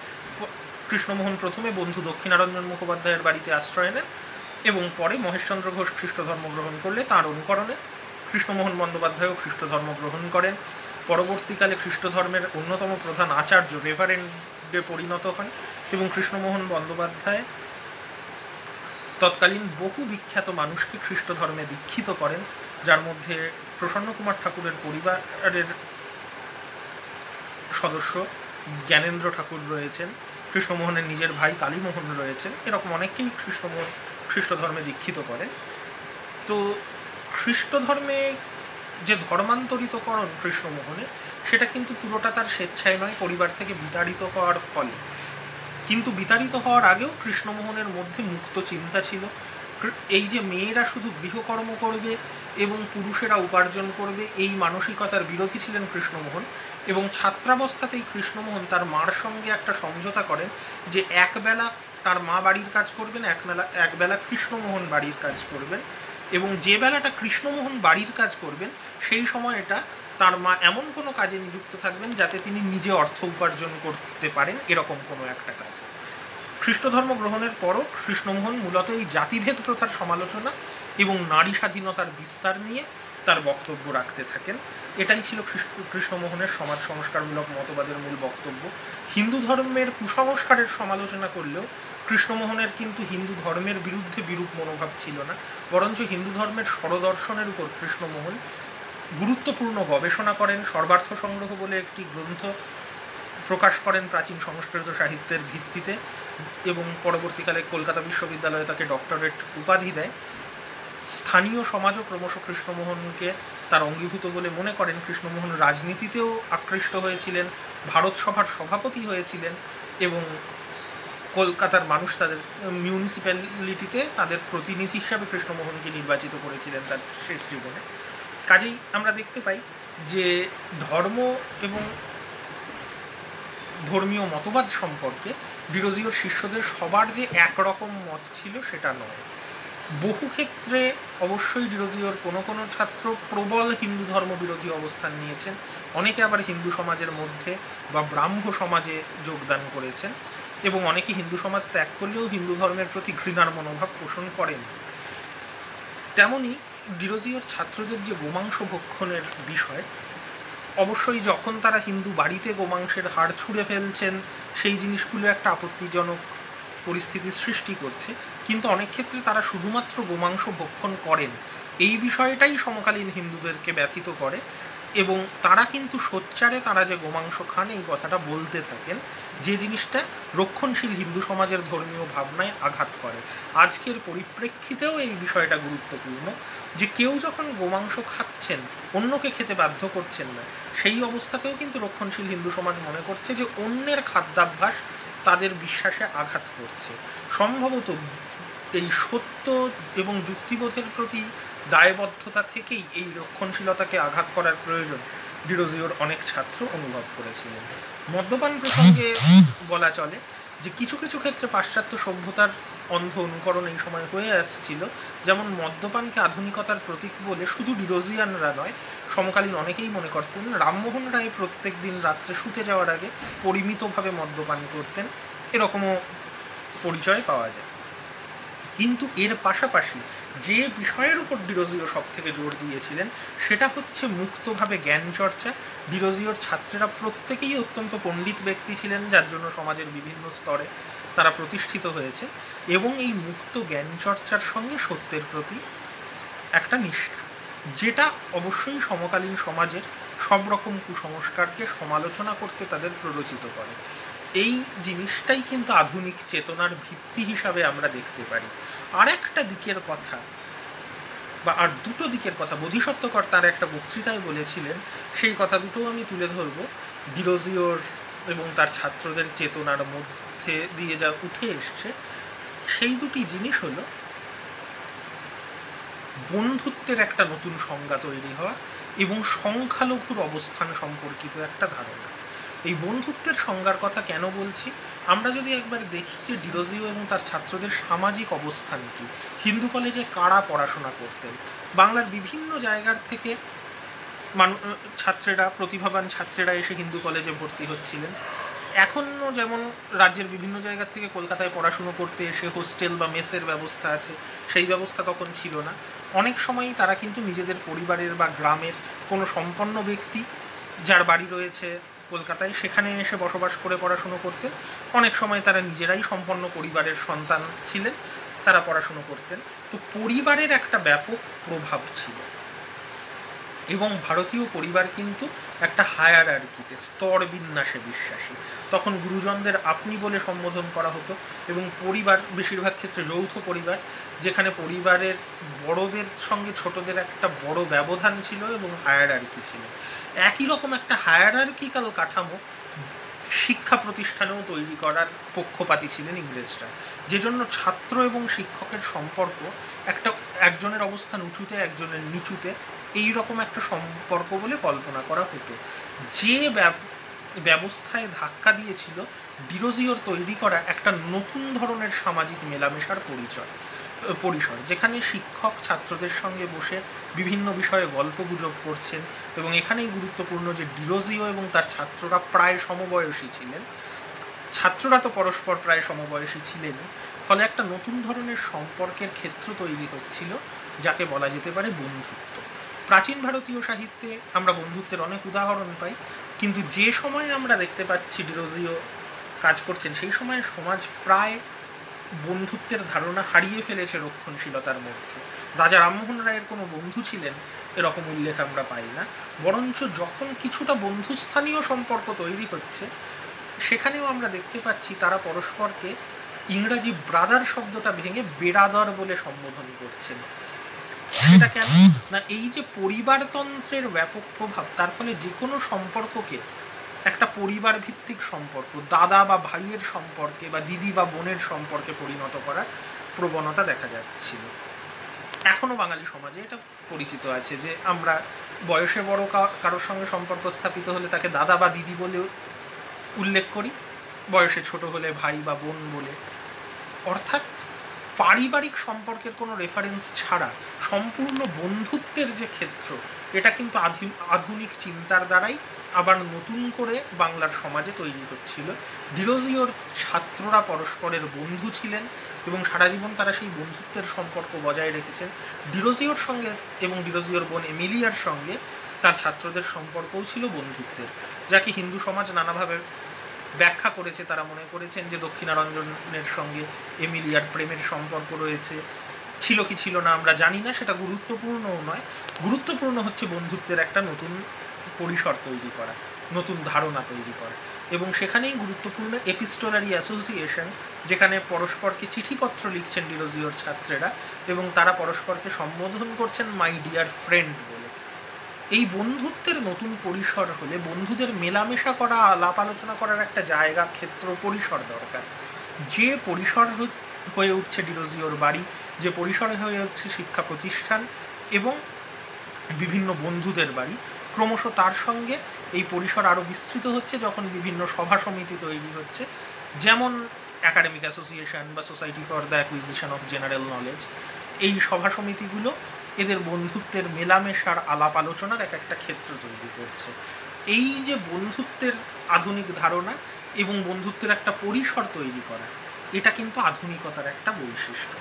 কৃষ্ণমোহন প্রথমে বন্ধু দক্ষিণারঞ্জন মুখোপাধ্যায়ের বাড়িতে আশ্রয় নেন। এবং পরে মহেশচন্দ্র ঘোষ খ্রিস্ট ধর্ম গ্রহণ করলে তার অনুকরণে কৃষ্ণমোহন বন্দ্যোপাধ্যায়ও খ্রিস্ট ধর্ম গ্রহণ করেন। পরবর্তীকালে খ্রিস্ট ধর্মের অন্যতম প্রধান আচার্য রেভারেন্ডে পরিণত হন এবং কৃষ্ণমোহন বন্দ্যোপাধ্যায় তৎকালীন বহু বিখ্যাত মানুষকে খ্রিস্ট ধর্মে দীক্ষিত করেন, যার মধ্যে প্রসন্ন কুমার ঠাকুরের পরিবারের সদস্য জ্ঞানেন্দ্র ঠাকুর রয়েছেন কৃষ্ণমোহনের নিজের ভাই কালীমোহন রয়েছেন, এরকম অনেকেই কৃষ্ণমোহন খ্রিস্ট ধর্মে দীক্ষিত করে। তো খ্রিস্ট ধর্মে যে ধর্মান্তরিতকরণ কৃষ্ণমোহনে, সেটা কিন্তু পুরোটা তার স্বেচ্ছায় নয়, পরিবার থেকে বিতাড়িত হওয়ার ফলে। কিন্তু বিতাড়িত হওয়ার আগেও কৃষ্ণমোহনের মধ্যে মুক্ত চিন্তা ছিল। এই যে মেয়েরা শুধু গৃহকর্ম করবে এবং পুরুষেরা উপার্জন করবে, এই মানসিকতার বিরোধী ছিলেন কৃষ্ণমোহন এবং ছাত্রাবস্থাতেই কৃষ্ণমোহন তার মার সঙ্গে একটা সমঝোতা করেন যে একবেলা তার মা বাড়ির কাজ করবেন, একবেলা একবেলা কৃষ্ণমোহন বাড়ির কাজ করবেন এবং যে বেলাটা কৃষ্ণমোহন বাড়ির কাজ করবেন, সেই সময়টা তার মা এমন কোনো কাজে নিযুক্ত থাকবেন যাতে তিনি নিজে অর্থ উপার্জন করতে পারেন, এরকম কোনো একটা কাজ। খ্রিস্ট ধর্ম গ্রহণের পরও কৃষ্ণমোহন মূলত এই জাতিভেদ প্রথার সমালোচনা এবং নারী স্বাধীনতার বিস্তার নিয়ে তার বক্তব্য রাখতে থাকেন। এটাই ছিল কৃষ্ণমোহনের সমাজ সংস্কারমূলক মতবাদের মূল বক্তব্য। হিন্দু ধর্মের কুসংস্কারের সমালোচনা করলেও কৃষ্ণমোহনের কিন্তু হিন্দু ধর্মের বিরুদ্ধে বিরূপ মনোভাব ছিল না, বরঞ্চ হিন্দু ধর্মের ষড়দর্শনের উপর কৃষ্ণমোহন গুরুত্বপূর্ণ গবেষণা করেন, সর্বার্থ সংগ্রহ বলে একটি গ্রন্থ প্রকাশ করেন প্রাচীন সংস্কৃত সাহিত্যের ভিত্তিতে এবং পরবর্তীকালে কলকাতা বিশ্ববিদ্যালয়ে তাকে ডক্টরেট উপাধি দেয়। স্থানীয় সমাজও ক্রমশ কৃষ্ণমোহনকে তার অঙ্গীভূত বলে মনে করেন। কৃষ্ণমোহন রাজনীতিতেও আকৃষ্ট হয়েছিলেন, ভারত সভার সভাপতি হয়েছিলেন এবং কলকাতার মানুষ তাদের মিউনিসিপ্যালিটিতে তাদের প্রতিনিধি হিসাবে কৃষ্ণমোহনকে নির্বাচিত করেছিলেন তার শেষ জীবনে। কাজেই আমরা দেখতে পাই যে ধর্ম এবং ধর্মীয় মতবাদ সম্পর্কে ডিরোজিওর শিষ্যদের সবার যে একরকম মত ছিল সেটা নয়। বহু ক্ষেত্রে অবশ্যই ডিরোজিওর কোনো কোনো ছাত্র প্রবল হিন্দু ধর্ম বিরোধী অবস্থান নিয়েছেন। অনেকে আবার হিন্দু সমাজের মধ্যে বা ব্রাহ্ম সমাজে যোগদান করেছেন। এবং অনেকে হিন্দু সমাজ ত্যাগ করলেও হিন্দু ধর্মের প্রতি ঘৃণার মনোভাব পোষণ করেন। তেমনি ডিরোজিওর ছাত্রদের যে গোমাংস ভক্ষণের বিষয়, অবশ্যই যখন তারা হিন্দু বাড়িতে গোমাংসের হাড় ছুঁড়ে ফেলছেন, সেই জিনিসগুলো একটা আপত্তিজনক পরিস্থিতির সৃষ্টি করছে। কিন্তু অনেক ক্ষেত্রে তারা শুধুমাত্র গোমাংস ভক্ষণ করেন। এই বিষয়টাই সমকালীন হিন্দুদেরকে ব্যথিত করে। এবং তারা কিন্তু সোচ্চারে তারা যে গোমাংস খান, এই কথাটা বলতে থাকেন, যে জিনিসটা রক্ষণশীল হিন্দু সমাজের ধর্মীয় ভাবনায় আঘাত করে। আজকের পরিপ্রেক্ষিতেও এই বিষয়টা গুরুত্বপূর্ণ, যে কেউ যখন গোমাংস খাচ্ছেন, অন্যকে খেতে বাধ্য করছেন না, সেই অবস্থাতেও কিন্তু রক্ষণশীল হিন্দু সমাজ মনে করছে যে অন্যের খাদ্যাভ্যাস তাদের বিশ্বাসে আঘাত করছে। সম্ভবত এই সত্য এবং যুক্তিবোধের প্রতি দায়বদ্ধতা থেকেই এই রক্ষণশীলতাকে আঘাত করার প্রয়োজন, ডিরোজিওর অনেক ছাত্র অনুভব করেছিলেন। মদ্যপান প্রসঙ্গে বলা চলে যে কিছু কিছু ক্ষেত্রে পাশ্চাত্য সভ্যতার অন্ধ অনুকরণ এই সময় হয়ে আসছিল, যেমন মদ্যপানকে আধুনিকতার প্রতীক বলে শুধু ডিরোজিয়ানরা নয়, সমকালীন অনেকেই মনে করতেন রামমোহন রায় প্রত্যেক দিন রাত্রে শুতে যাওয়ার আগে পরিমিতভাবে মদ্যপান করতেন, এরকমও পরিচয় পাওয়া যায়। কিন্তু এর পাশাপাশি যে বিষয়ের উপর ডিরোজিও সব থেকে জোর দিয়েছিলেন, সেটা হচ্ছে মুক্তভাবে জ্ঞান চর্চা ডিরোজিওর ছাত্রেরা প্রত্যেকেই অত্যন্ত পণ্ডিত ব্যক্তি ছিলেন, যার জন্য সমাজের বিভিন্ন স্তরে তারা প্রতিষ্ঠিত হয়েছে। এবং এই মুক্ত জ্ঞান চর্চার সঙ্গে সত্যের প্রতি একটা নিষ্ঠা, যেটা অবশ্যই সমকালীন সমাজের সব রকম কুসংস্কারকে সমালোচনা করতে তাদের প্ররোচিত করে। এই জিনিসটাই কিন্তু আধুনিক চেতনার ভিত্তি হিসাবে আমরা দেখতে পারি। আর একটা দিকের কথা, বা আর দুটো দিকের কথা, বোধিসত্ত্বকর তার একটা বক্তৃতায় বলেছিলেন, সেই কথা দুটো আমি তুলে ধরবো। ডিরোজিওর এবং তার ছাত্রদের চেতনার মধ্যে দিয়ে যা উঠে এসছে, সেই দুটি জিনিস হলো বন্ধুত্বের একটা নতুন সংজ্ঞা তৈরি হওয়া এবং সংখ্যালঘুর অবস্থান সম্পর্কিত একটা ধারণা। এই বন্ধুত্বের সংজ্ঞার কথা কেন বলছি? আমরা যদি একবার দেখি যে ডিরোজিও এবং তার ছাত্রদের সামাজিক অবস্থান কি, হিন্দু কলেজে কারা পড়াশোনা করতেন, বাংলার বিভিন্ন জায়গার থেকে মানু ছাত্রেরা, প্রতিভাবান ছাত্রেরা এসে হিন্দু কলেজে ভর্তি হচ্ছিলেন। এখনও যেমন রাজ্যের বিভিন্ন জায়গা থেকে কলকাতায় পড়াশুনো করতে এসে হোস্টেল বা মেসের ব্যবস্থা আছে, সেই ব্যবস্থা তখন ছিল না। অনেক সময়ই তারা কিন্তু নিজেদের পরিবারের বা গ্রামের কোনো সম্পন্ন ব্যক্তি, যার বাড়ি রয়েছে কলকাতায় সেখানে এসে বসবাস করে পড়াশুনো করতেন। অনেক সময় তারা নিজেরাই সম্পন্ন পরিবারের সন্তান ছিলেন, তারা পড়াশুনো করতেন। তো পরিবারের একটা ব্যাপক প্রভাব ছিল। এবং ভারতীয় পরিবার কিন্তু একটা হায়ার আর্কিতে স্তর বিন্যাসে বিশ্বাসী। তখন গুরুজনদের আপনি বলে সম্বোধন করা হতো এবং পরিবার, বেশিরভাগ ক্ষেত্রে যৌথ পরিবার, যেখানে পরিবারের বড়দের সঙ্গে ছোটদের একটা বড় ব্যবধান ছিল এবং হায়ার আর্কি ছিল। একই রকম একটা হায়ারার্কিক্যাল কাঠামো শিক্ষা প্রতিষ্ঠানেও তৈরি করার পক্ষপাতী ছিলেন ইংরেজরা। যে জন্য ছাত্র এবং শিক্ষকের সম্পর্ক একটা একজনের অবস্থান উঁচুতে, একজনের নিচুতে এই রকম একটা সম্পর্ক বলে কল্পনা করা হতো। যে ব্যবস্থায় ধাক্কা দিয়েছিল, ডিরোজিওর তৈরি করা একটা নতুন ধরনের সামাজিক মেলামেশার পরিচয়। পরিসর, যেখানে শিক্ষক ছাত্রদের সঙ্গে বসে বিভিন্ন বিষয়ে গল্প গুজব করছেন এবং এখানেই গুরুত্বপূর্ণ যে ডিরোজিও এবং তার ছাত্ররা প্রায় সমবয়সী ছিলেন। ছাত্ররা তো পরস্পর প্রায় সমবয়সী ছিলেন। ফলে একটা নতুন ধরনের সম্পর্কের ক্ষেত্র তৈরি হচ্ছিল, যাকে বলা যেতে পারে বন্ধুত্ব। প্রাচীন ভারতীয় সাহিত্যে আমরা বন্ধুত্বের অনেক উদাহরণ পাই, কিন্তু যে সময়ে আমরা দেখতে পাচ্ছি ডিরোজিও কাজ করছেন, সেই সময় সমাজ প্রায় বন্ধুত্বের ধারণা হারিয়ে ফেলেছে রক্ষণশীলতার মধ্যে। রাজা রামমোহন রায়ের কোনো বন্ধু ছিলেন? এরকম উল্লেখ আমরা পাই না। বরঞ্চ যখন কিছুটা বন্ধুস্থানীয় সম্পর্ক তৈরি হচ্ছে, সেখানেও আমরা দেখতে পাচ্ছি তারা পরস্পরকে ইংরাজি ব্রাদার শব্দটা ভেঙে বেরাদর বলে সম্বোধন করছেন। সেটা কেন? না, এই যে পরিবারতন্ত্রের ব্যাপক প্রভাব, তার ফলে যে কোনো সম্পর্ককে একটা পরিবার ভিত্তিক সম্পর্ক, দাদা বা ভাইয়ের সম্পর্কে বা দিদি বা বোনের সম্পর্কে পরিণত করার প্রবণতা দেখা যাচ্ছিল। এখনও বাঙালি সমাজে এটা পরিচিত আছে যে আমরা বয়সে বড় কারোর সঙ্গে সম্পর্ক স্থাপিত হলে তাকে দাদা বা দিদি বলে উল্লেখ করি, বয়সে ছোট হলে ভাই বা বোন বলে। অর্থাৎ পারিবারিক সম্পর্কের কোনো রেফারেন্স ছাড়া সম্পূর্ণ বন্ধুত্বের যে ক্ষেত্র, এটা কিন্তু আধুনিক চিন্তার দ্বারাই আবার নতুন করে বাংলার সমাজে তৈরি হচ্ছিল। ডিরোজিওর ছাত্ররা পরস্পরের বন্ধু ছিলেন এবং সারা জীবন তারা সেই বন্ধুত্বের সম্পর্ক বজায় রেখেছেন। ডিরোজিওর সঙ্গে এবং ডিরোজিওর বোন এমিলিয়ার সঙ্গে তার ছাত্রদের সম্পর্কও ছিল বন্ধুত্বের যাকে হিন্দু সমাজ নানাভাবে ব্যাখ্যা করেছে। তারা মনে করেছেন যে দক্ষিণারঞ্জনের সঙ্গে এমিলিয়ার প্রেমের সম্পর্ক রয়েছে। ছিল কি ছিল না আমরা জানি না, সেটা গুরুত্বপূর্ণও নয়। গুরুত্বপূর্ণ হচ্ছে বন্ধুত্বের একটা নতুন পরিসর তৈরি করা, নতুন ধারণা তৈরি করা। এবং সেখানেই গুরুত্বপূর্ণ এপিস্টোলারি অ্যাসোসিয়েশন, যেখানে পরস্পরকে চিঠিপত্র লিখছেন ডিরোজিওর ছাত্রেরা এবং তারা পরস্পরকে সম্বোধন করছেন মাই ডিয়ার ফ্রেন্ড বলে। এই বন্ধুত্বের নতুন পরিসর হলে বন্ধুদের মেলামেশা করা আলাপ আলোচনা করার একটা জায়গা, ক্ষেত্র, পরিসর দরকার। যে পরিসর হয়ে উঠছে ডিরোজিওর বাড়ি, যে পরিসরে হয়ে উঠছে শিক্ষা প্রতিষ্ঠান এবং বিভিন্ন বন্ধুদের বাড়ি ক্রমশ তার সঙ্গে এই পরিসর আরও বিস্তৃত হচ্ছে যখন বিভিন্ন সভা সমিতি তৈরি হচ্ছে। যেমন অ্যাকাডেমিক অ্যাসোসিয়েশন বা society for the acquisition of general knowledge এই সভা সমিতিগুলো এদের বন্ধুত্বের মেলামেশার আলাপ আলোচনার এক একটা ক্ষেত্র তৈরি করছে। এই যে বন্ধুত্বের আধুনিক ধারণা এবং বন্ধুত্বের একটা পরিসর তৈরি করা, এটা কিন্তু আধুনিকতার একটা বৈশিষ্ট্য।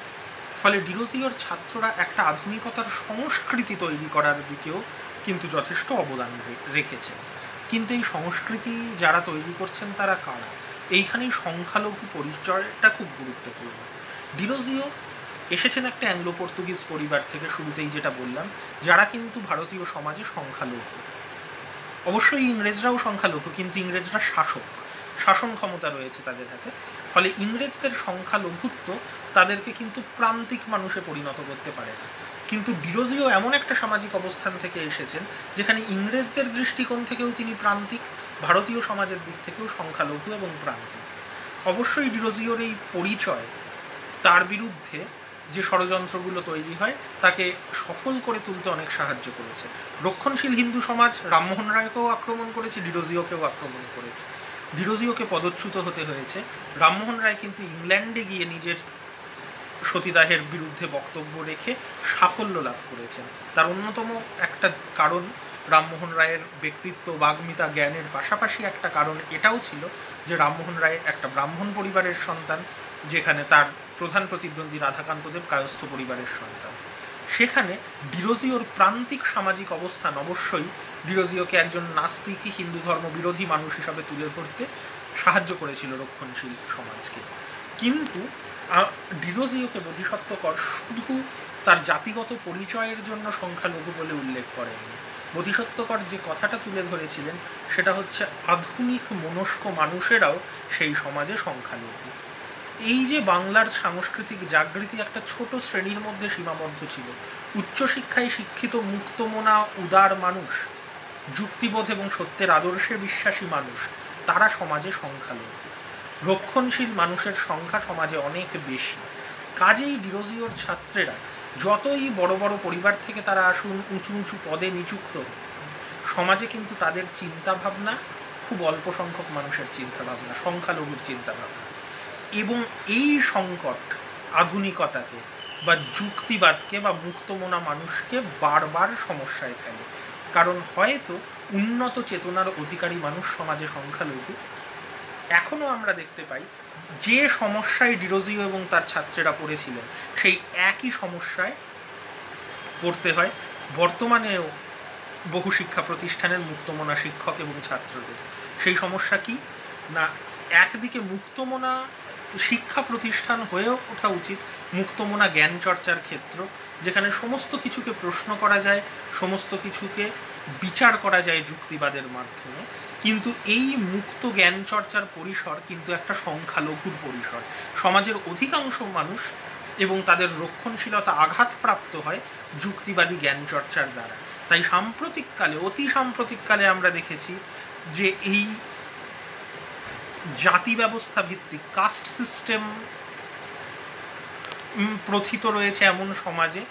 ফলে ডিরোজিওর ছাত্ররা একটা আধুনিকতার সংস্কৃতি তৈরি করার দিকেও কিন্তু যথেষ্ট অবদান রেখেছেন। কিন্তু এই সংস্কৃতি যারা তৈরি করছেন তারা কারা? এইখানেই সংখ্যালঘু পরিচয়টা খুব গুরুত্বপূর্ণ। ডিরোজিও এসেছেন একটা অ্যাংলো পর্তুগিজ পরিবার থেকে শুরুতেই যেটা বললাম, যারা কিন্তু ভারতীয় সমাজে সংখ্যালঘু। অবশ্যই ইংরেজরাও সংখ্যালঘু, কিন্তু ইংরেজরা শাসক। শাসন ক্ষমতা রয়েছে তাদের হাতে। ফলে ইংরেজদের সংখ্যালঘুত্ব তাদেরকে কিন্তু প্রান্তিক মানুষে পরিণত করতে পারে না। কিন্তু ডিরোজিও এমন একটা সামাজিক অবস্থান থেকে এসেছেন, যেখানে ইংরেজদের দৃষ্টিকোণ থেকেও তিনি প্রান্তিক, ভারতীয় সমাজের দিক থেকেও সংখ্যালঘু এবং প্রান্তিক। অবশ্যই ডিরোজিওর এই পরিচয় তার বিরুদ্ধে যে ষড়যন্ত্রগুলো তৈরি হয়, তাকে সফল করে তুলতে অনেক সাহায্য করেছে। রক্ষণশীল হিন্দু সমাজ রামমোহন রায়কেও আক্রমণ করেছে ডিরোজিওকেও আক্রমণ করেছে। ডিরোজিওকে পদচ্যুত হতে হয়েছে। রামমোহন রায় কিন্তু ইংল্যান্ডে গিয়ে নিজের সতীদাহের বিরুদ্ধে বক্তব্য রেখে সাফল্য লাভ করেছেন। তার অন্যতম একটা কারণ রামমোহন রায়ের ব্যক্তিত্ব বাগ্মিতা জ্ঞানের পাশাপাশি একটা কারণ এটাও ছিল যে রামমোহন রায় একটা ব্রাহ্মণ পরিবারের সন্তান, যেখানে তার প্রধান প্রতিদ্বন্দ্বী রাধাকান্তদেব কায়স্থ পরিবারের সন্তান। সেখানে ডিরোজিওর প্রান্তিক সামাজিক অবস্থান অবশ্যই ডিরোজিওকে একজন নাস্তিক, হিন্দু ধর্ম বিরোধী মানুষ হিসাবে তুলে ধরতে সাহায্য করেছিল রক্ষণশীল সমাজকে। কিন্তু ডিরোজিওকে বোধিসত্ত্বকর শুধু তার জাতিগত পরিচয়ের জন্য সংখ্যালঘু বলে উল্লেখ করেননি বোধিসত্ত্বকর যে কথাটা তুলে ধরেছিলেন, সেটা হচ্ছে আধুনিক মনস্ক মানুষেরাও সেই সমাজে সংখ্যালঘু। এই যে বাংলার সাংস্কৃতিক জাগৃতি একটা ছোট শ্রেণির মধ্যে সীমাবদ্ধ ছিল, উচ্চশিক্ষায় শিক্ষিত মুক্তমনা উদার মানুষ, যুক্তিবোধ এবং সত্যের আদর্শে বিশ্বাসী মানুষ, তারা সমাজে সংখ্যালঘু। রক্ষণশীল মানুষের সংখ্যা সমাজে অনেক বেশি। কাজেই ডিরোজিওর ছাত্রেরা যতই বড় বড় পরিবার থেকে তারা আসুন উঁচু উঁচু পদে নিযুক্ত সমাজে কিন্তু তাদের চিন্তা ভাবনা খুব অল্প সংখ্যক মানুষের চিন্তা ভাবনা সংখ্যালঘুর চিন্তা ভাবনা এবং এই সংকট আধুনিকতাকে বা যুক্তিবাদকে বা মুক্তমনা মানুষকে বারবার সমস্যায় ফেলে। কারণ হয়তো উন্নত চেতনার অধিকারী মানুষ সমাজে সংখ্যালঘু এখনও আমরা দেখতে পাই যে সমস্যায় ডিরোজিও এবং তার ছাত্রেরা পড়েছিলেন সেই একই সমস্যায় পড়তে হয়। বর্তমানেও বহু শিক্ষা প্রতিষ্ঠানের মুক্তমনা শিক্ষক এবং ছাত্রদের। সেই সমস্যা কি? না, একদিকে মুক্তমনা শিক্ষা প্রতিষ্ঠান হয়েও ওঠা উচিত, মুক্তমনা জ্ঞান চর্চার ক্ষেত্র, যেখানে সমস্ত কিছুকে প্রশ্ন করা যায়, সমস্ত কিছুকে বিচার করা যায় যুক্তিবাদের মাধ্যমে। কিন্তু এই মুক্ত জ্ঞান চর্চার পরিসর কিন্তু একটা সংখ্যালঘুর পরিসর। সমাজের অধিকাংশ মানুষ এবং তাদের রক্ষণশীলতা আঘাতপ্রাপ্ত হয় যুক্তিবাদী জ্ঞান চর্চার দ্বারা। তাই সাম্প্রতিককালে, অতি সাম্প্রতিককালে আমরা দেখেছি যে এই জাতি ব্যবস্থা ভিত্তিক কাস্ট সিস্টেম প্রথিত রয়েছে এমন সমাজে।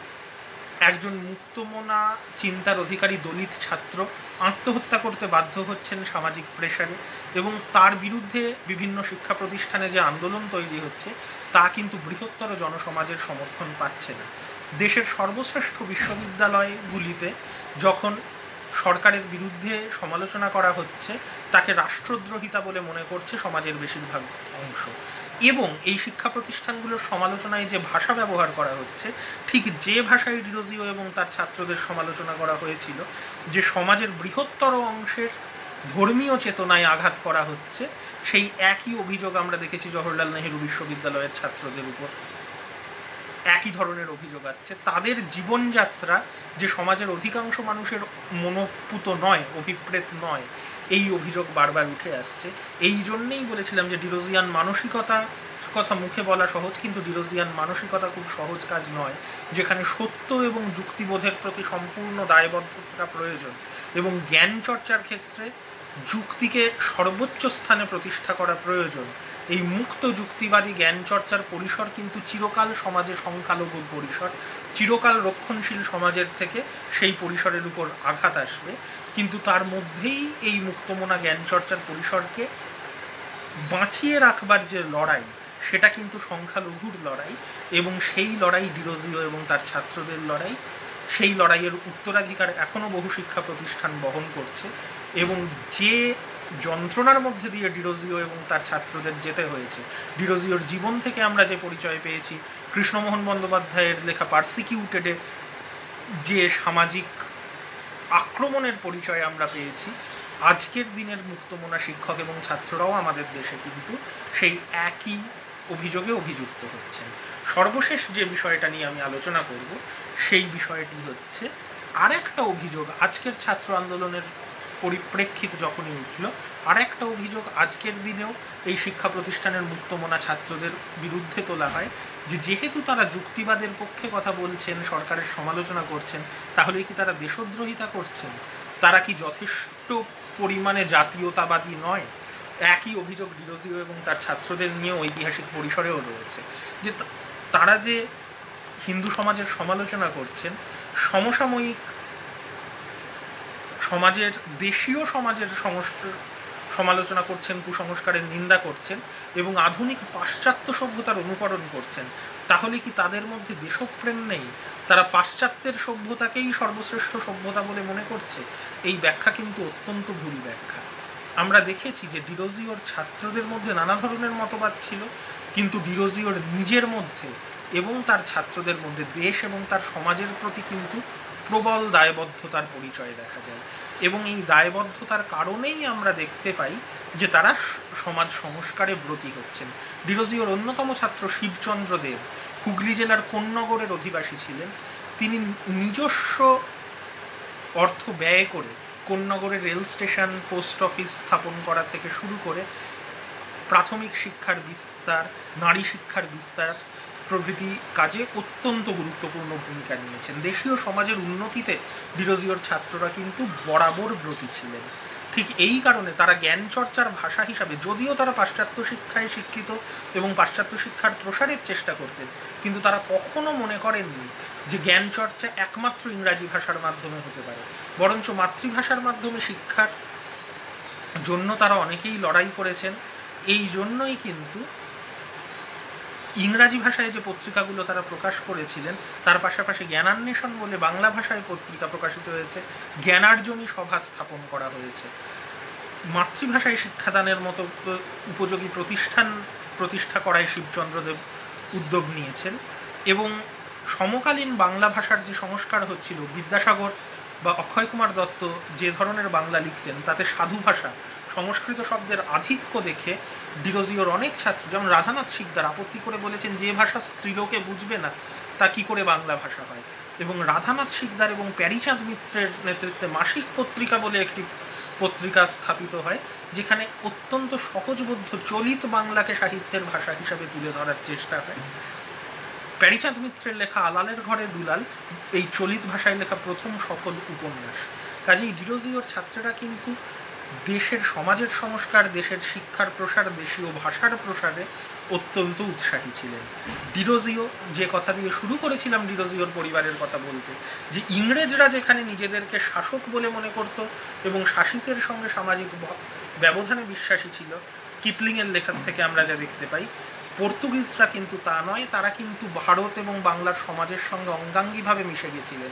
একজন মুক্তমনা চিন্তার অধিকারী দলিত ছাত্র আত্মহত্যা করতে বাধ্য হচ্ছেন সামাজিক প্রেশারে এবং তার বিরুদ্ধে বিভিন্ন শিক্ষা প্রতিষ্ঠানে যে আন্দোলন তৈরি হচ্ছে, তা কিন্তু বৃহত্তর জনসমাজের সমর্থন পাচ্ছে না। দেশের সর্বশ্রেষ্ঠ বিশ্ববিদ্যালয়গুলিতে যখন সরকারের বিরুদ্ধে সমালোচনা করা হচ্ছে, তাকে রাষ্ট্রদ্রোহিতা বলে মনে করছে সমাজের বেশিরভাগ অংশ। এবং এই শিক্ষা প্রতিষ্ঠানগুলোর সমালোচনায় যে ভাষা ব্যবহার করা হচ্ছে, ঠিক যে ভাষায় ডিরোজিও এবং তার ছাত্রদের সমালোচনা করা হয়েছিল, যে সমাজের বৃহত্তর অংশের ধর্মীয় চেতনায় আঘাত করা হচ্ছে, সেই একই অভিযোগ আমরা দেখেছি জওহরলাল নেহেরু বিশ্ববিদ্যালয়ের ছাত্রদের উপর। একই ধরনের অভিযোগ আসছে। তাদের জীবনযাত্রা যে সমাজের অধিকাংশ মানুষের মনোপুত নয়, অভিপ্রেত নয় এই অভিযোগ বারবার উঠে আসছে। এই জন্যেই বলেছিলাম যে ডিরোজিয়ান মানসিকতা, কথা মুখে বলা সহজ, কিন্তু ডিরোজিয়ান মানসিকতা খুব সহজ কাজ নয়, যেখানে সত্য এবং যুক্তিবোধের প্রতি সম্পূর্ণ দায়বদ্ধ থাকা প্রয়োজন এবং জ্ঞান চর্চার ক্ষেত্রে যুক্তিকে সর্বোচ্চ স্থানে প্রতিষ্ঠা করা প্রয়োজন। এই মুক্ত যুক্তিবাদী জ্ঞান চর্চার পরিসর কিন্তু চিরকাল সমাজে সংখ্যালঘুর পরিসর, চিরকাল রক্ষণশীল সমাজের থেকে সেই পরিসরের উপর আঘাত আসবে। কিন্তু তার মধ্যেই এই মুক্তমনা জ্ঞান চর্চার পরিসরকে বাঁচিয়ে রাখবার যে লড়াই, সেটা কিন্তু সংখ্যালঘুর লড়াই এবং সেই লড়াই ডিরোজিও এবং তার ছাত্রদের লড়াই, সেই লড়াইয়ের উত্তরাধিকার এখনও বহু শিক্ষা প্রতিষ্ঠান বহন করছে এবং যে যন্ত্রণার মধ্যে দিয়ে ডিরোজিও এবং তার ছাত্রদের যেতে হয়েছে, ডিরোজিওর জীবন থেকে আমরা যে পরিচয় পেয়েছি, কৃষ্ণমোহন বন্দ্যোপাধ্যায়ের লেখা পার্সিকিউটেডে যে সামাজিক আক্রমণের পরিচয় আমরা পেয়েছি। আজকের দিনের মুক্তমোনা শিক্ষক এবং ছাত্ররাও আমাদের দেশে কিন্তু সেই একই অভিযোগে অভিযুক্ত হচ্ছেন। সর্বশেষ যে বিষয়টা নিয়ে আমি আলোচনা করব, সেই বিষয়টি হচ্ছে আরেকটা অভিযোগ। আজকের ছাত্র আন্দোলনের পরিপ্রেক্ষিত যখনই উঠল আর একটা অভিযোগ আজকের দিনেও এই শিক্ষা প্রতিষ্ঠানের মুক্তমনা ছাত্রদের বিরুদ্ধে তোলা হয়, যে যেহেতু তারা যুক্তিবাদের পক্ষে কথা বলছেন, সরকারের সমালোচনা করছেন, তাহলে কি তারা দেশদ্রোহিতা করছেন? তারা কি যথেষ্ট পরিমাণে জাতীয়তাবাদী নয়? একই অভিযোগ ডিরোজিও এবং তার ছাত্রদের নিয়ে ঐতিহাসিক পরিসরেও রয়েছে। যে তারা যে হিন্দু সমাজের সমালোচনা করছেন, সমসাময়িক সমাজের, দেশীয় সমাজের সমালোচনা করছেন, কুসংস্কারের নিন্দা করছেন এবং আধুনিক পাশ্চাত্য সভ্যতার অনুকরণ করছেন, তাহলে কি তাদের মধ্যে দেশপ্রেম নেই? তারা পাশ্চাত্যের সভ্যতাকেই সর্বশ্রেষ্ঠ সভ্যতা বলে মনে করছে? এই ব্যাখ্যা কিন্তু অত্যন্ত ভুল ব্যাখ্যা। আমরা দেখেছি যে ডিরোজিওর ছাত্রদের মধ্যে নানা ধরনের মতবাদ ছিল, কিন্তু ডিরোজিওর নিজের মধ্যে এবং তার ছাত্রদের মধ্যে দেশ এবং তার সমাজের প্রতি কিন্তু প্রবল দায়বদ্ধতার পরিচয় দেখা যায়। এবং এই দায়বদ্ধতার কারণেই আমরা দেখতে পাই যে তারা সমাজ সংস্কারে ব্রতী হচ্ছেন। ডিরোজিওর অন্যতম ছাত্র শিবচন্দ্র দেব হুগলি জেলার কোন্নগরের অধিবাসী ছিলেন। তিনি নিজস্ব অর্থ ব্যয় করে কোন্নগরের রেল স্টেশন, পোস্ট অফিস স্থাপন করা থেকে শুরু করে প্রাথমিক শিক্ষার বিস্তার, নারী শিক্ষার বিস্তার প্রভৃতি কাজে অত্যন্ত গুরুত্বপূর্ণ ভূমিকা নিয়েছেন। দেশীয় সমাজের উন্নতিতে ডিরোজিওর ছাত্ররা কিন্তু বরাবর ব্রতী ছিলেন। ঠিক এই কারণে তারা জ্ঞান চর্চার ভাষা হিসাবে যদিও তারা পাশ্চাত্য শিক্ষায় শিক্ষিত এবং পাশ্চাত্য শিক্ষার প্রসারের চেষ্টা করতেন, কিন্তু তারা কখনো মনে করেননি যে জ্ঞান চর্চা একমাত্র ইংরাজি ভাষার মাধ্যমে হতে পারে। বরঞ্চ মাতৃভাষার মাধ্যমে শিক্ষার জন্য তারা অনেকেই লড়াই করেছেন। এই জন্যই কিন্তু ইংরাজি ভাষায় যে পত্রিকাগুলো তারা প্রকাশ করেছিলেন, তার পাশাপাশি জ্ঞানান্বেষণ বলে বাংলা ভাষায় পত্রিকা প্রকাশিত হয়েছে, জ্ঞানার্জনী সভা স্থাপন করা হয়েছে। মাতৃভাষায় শিক্ষাদানের মতো উপযোগী প্রতিষ্ঠান, প্রতিষ্ঠা করায় শিবচন্দ্রদেব উদ্যোগ নিয়েছেন এবং সমকালীন বাংলা ভাষার যে সংস্কার হচ্ছিল, বিদ্যাসাগর বা অক্ষয় কুমার দত্ত যে ধরনের বাংলা লিখতেন, তাতে সাধু ভাষা সংস্কৃত শব্দের আধিক্য দেখে ডিরোজিওর অনেক ছাত্র, যেমন রাধানাথ শিকদার আপত্তি করে বলেছেন, যে ভাষা স্ত্রীলোকে বুঝবে না, তা কি করে বাংলা ভাষা হয়? এবং রাধানাথ শিকদার এবং প্যারিচাঁদ মিত্রের নেতৃত্বে মাসিক পত্রিকা বলে একটি পত্রিকা স্থাপিত হয়, যেখানে অত্যন্ত সহজবোধ্য চলিত বাংলাকে সাহিত্যের ভাষা হিসাবে তুলে ধরার চেষ্টা হয়। প্যারিচাঁদ মিত্রের লেখা আলালের ঘরে দুলাল, এই চলিত ভাষায় লেখা প্রথম সফল উপন্যাস। কাজেই ডিরোজিওর ছাত্রেরা কিন্তু দেশের সমাজের সংস্কার, দেশের শিক্ষার প্রসার, দেশীয় ভাষার প্রসারে অত্যন্ত উৎসাহী ছিলেন। ডিরোজিও, যে কথা দিয়ে শুরু করেছিলাম ডিরোজিওর পরিবারের কথা বলতে, যে ইংরেজরা যেখানে নিজেদেরকে শাসক বলে মনে করত এবং শাসিতের সঙ্গে সামাজিক ব্যবধানে বিশ্বাসী ছিল, কিপলিংয়ের লেখার থেকে আমরা যা দেখতে পাই, পর্তুগিজরা কিন্তু তা নয়, তারা কিন্তু ভারত এবং বাংলার সমাজের সঙ্গে অঙ্গাঙ্গিভাবে মিশে গেছিলেন।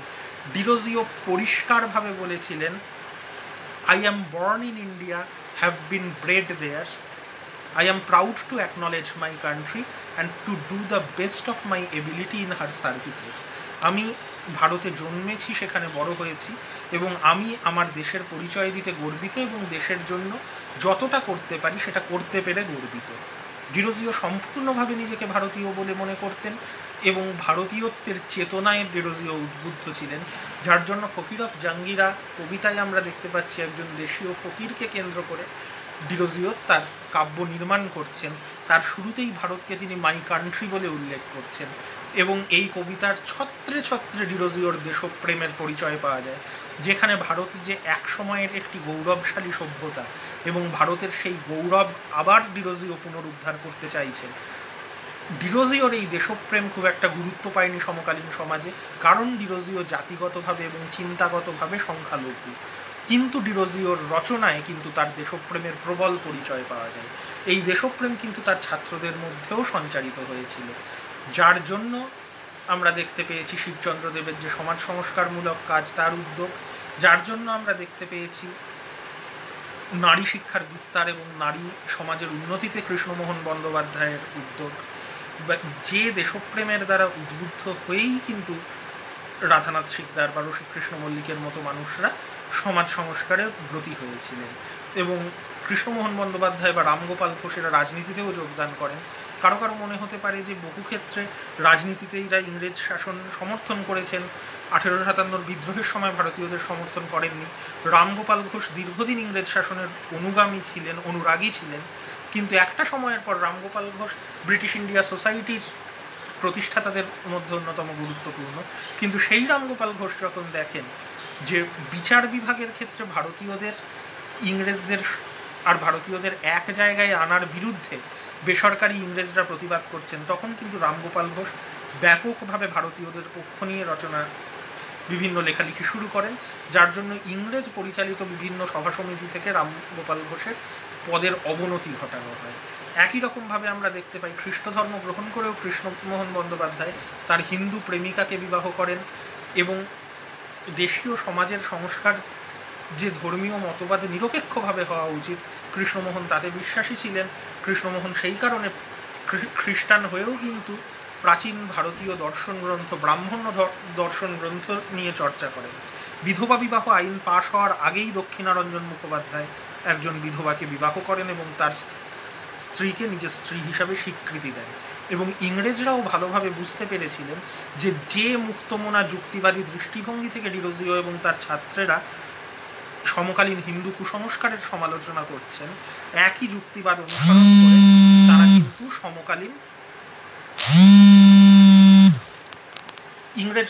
ডিরোজিও পরিষ্কারভাবে বলেছিলেন I am born in India, have been bred there. I am proud to acknowledge my country and to do the best of my ability in her services. আমি ভারতে জন্মেছি সেখানে বড় হয়েছি এবং আমি আমার দেশের পরিচয় দিতে গর্বিত এবং দেশের জন্য যতটা করতে পারি সেটা করতে পেরে গর্বিত ডিরোজিও সম্পূর্ণভাবে নিজেকে ভারতীয় বলে মনে করতেন এবং ভারতীয়ত্বের চেতনায় ডিরোজিও উদ্বুদ্ধ ছিলেন। যার জন্য ফকির অফ জাঙ্গিরা কবিতায় আমরা দেখতে পাচ্ছি একজন দেশীয় ফকিরকে কেন্দ্র করে ডিরোজিও তার কাব্য নির্মাণ করছেন। তার শুরুতেই ভারতকে তিনি মাই কান্ট্রি বলে উল্লেখ করছেন এবং এই কবিতার ছত্রে ছত্রে ডিরোজিওর দেশপ্রেমের পরিচয় পাওয়া যায়। যেখানে ভারত যে এক সময়ের একটি গৌরবশালী সভ্যতা এবং ভারতের সেই গৌরব আবার ডিরোজিও পুনরুদ্ধার করতে চাইছেন ডিরোজিওর এই দেশপ্রেম খুব একটা গুরুত্ব পায়নি সমকালীন সমাজে, কারণ ডিরোজিও জাতিগতভাবে এবং চিন্তাগতভাবে সংখ্যালঘু। কিন্তু ডিরোজিওর রচনায় কিন্তু তার দেশপ্রেমের প্রবল পরিচয় পাওয়া যায়। এই দেশপ্রেম কিন্তু তার ছাত্রদের মধ্যেও সঞ্চারিত হয়েছিল, যার জন্য আমরা দেখতে পেয়েছি শিবচন্দ্র দেবের যে সমাজ সংস্কারমূলক কাজ, তার উদ্যোগ, যার জন্য আমরা দেখতে পেয়েছি নারী শিক্ষার বিস্তার এবং নারী সমাজের উন্নতিতে কৃষ্ণমোহন বন্দ্যোপাধ্যায়ের উদ্যোগ। যে দেশপ্রেমের দ্বারা উদ্বুদ্ধ হয়েই কিন্তু রাধানাথ শিকদার বা রসিকৃষ্ণ মল্লিকের মতো মানুষরা সমাজ সংস্কারে ব্রতী হয়েছিলেন। এবং কৃষ্ণমোহন বন্দ্যোপাধ্যায় বা রামগোপাল ঘোষেরা রাজনীতিতেও যোগদান করেন। কারও কারও মনে হতে পারে যে বহু ক্ষেত্রে রাজনীতিতে এরা ইংরেজ শাসন সমর্থন করেছেন। আঠেরোশো সাতান্নর বিদ্রোহের সময় ভারতীয়দের সমর্থন করেননি। রামগোপাল ঘোষ দীর্ঘদিন ইংরেজ শাসনের অনুগামী ছিলেন, অনুরাগী ছিলেন। কিন্তু একটা সময়ের পর রামগোপাল ঘোষ ব্রিটিশ ইন্ডিয়া সোসাইটির প্রতিষ্ঠাতাদের মধ্যে অন্যতম গুরুত্বপূর্ণ। কিন্তু সেই রামগোপাল ঘোষ যখন দেখেন যে বিচার বিভাগের ক্ষেত্রে ভারতীয়দের, ইংরেজদের আর ভারতীয়দের এক জায়গায় আনার বিরুদ্ধে বেসরকারি ইংরেজরা প্রতিবাদ করছেন, তখন কিন্তু রামগোপাল ঘোষ ব্যাপকভাবে ভারতীয়দের পক্ষ নিয়ে রচনা, বিভিন্ন লেখালেখি শুরু করেন, যার জন্য ইংরেজ পরিচালিত বিভিন্ন সভা সমিতি থেকে রামগোপাল ঘোষের পদের অবনতি ঘটানো হয়। একই রকমভাবে আমরা দেখতে পাই, খ্রিস্ট ধর্ম গ্রহণ করেও কৃষ্ণমোহন বন্দ্যোপাধ্যায় তার হিন্দু প্রেমিকাকে বিবাহ করেন এবং দেশীয় সমাজের সংস্কার যে ধর্মীয় মতবাদ নিরপেক্ষভাবে হওয়া উচিত, কৃষ্ণমোহন তাতে বিশ্বাসী ছিলেন। কৃষ্ণমোহন সেই কারণে খ্রিস্টান হয়েও কিন্তু প্রাচীন ভারতীয় দর্শন গ্রন্থ, ব্রাহ্মণ্য দর্শন গ্রন্থ নিয়ে চর্চা করেন। বিধবা বিবাহ আইন পাশ হওয়ার আগেই দক্ষিণারঞ্জন মুখোপাধ্যায় একজন বিধবাকে বিবাহ করেন এবং তার স্ত্রীকে নিজের স্ত্রী হিসাবে স্বীকৃতি দেন। এবং ইংরেজরাও ভালোভাবে বুঝতে পেরেছিলেন যে যে মুক্তমনা যুক্তিবাদী দৃষ্টিভঙ্গি থেকে ডিরোজিও এবং তার ছাত্রেরা সমকালীন হিন্দু কুসংস্কারের সমালোচনা করছেন, একই যুক্তিবাদ অনুসরণ করে তারা কিন্তু সমকালীন ইংরেজ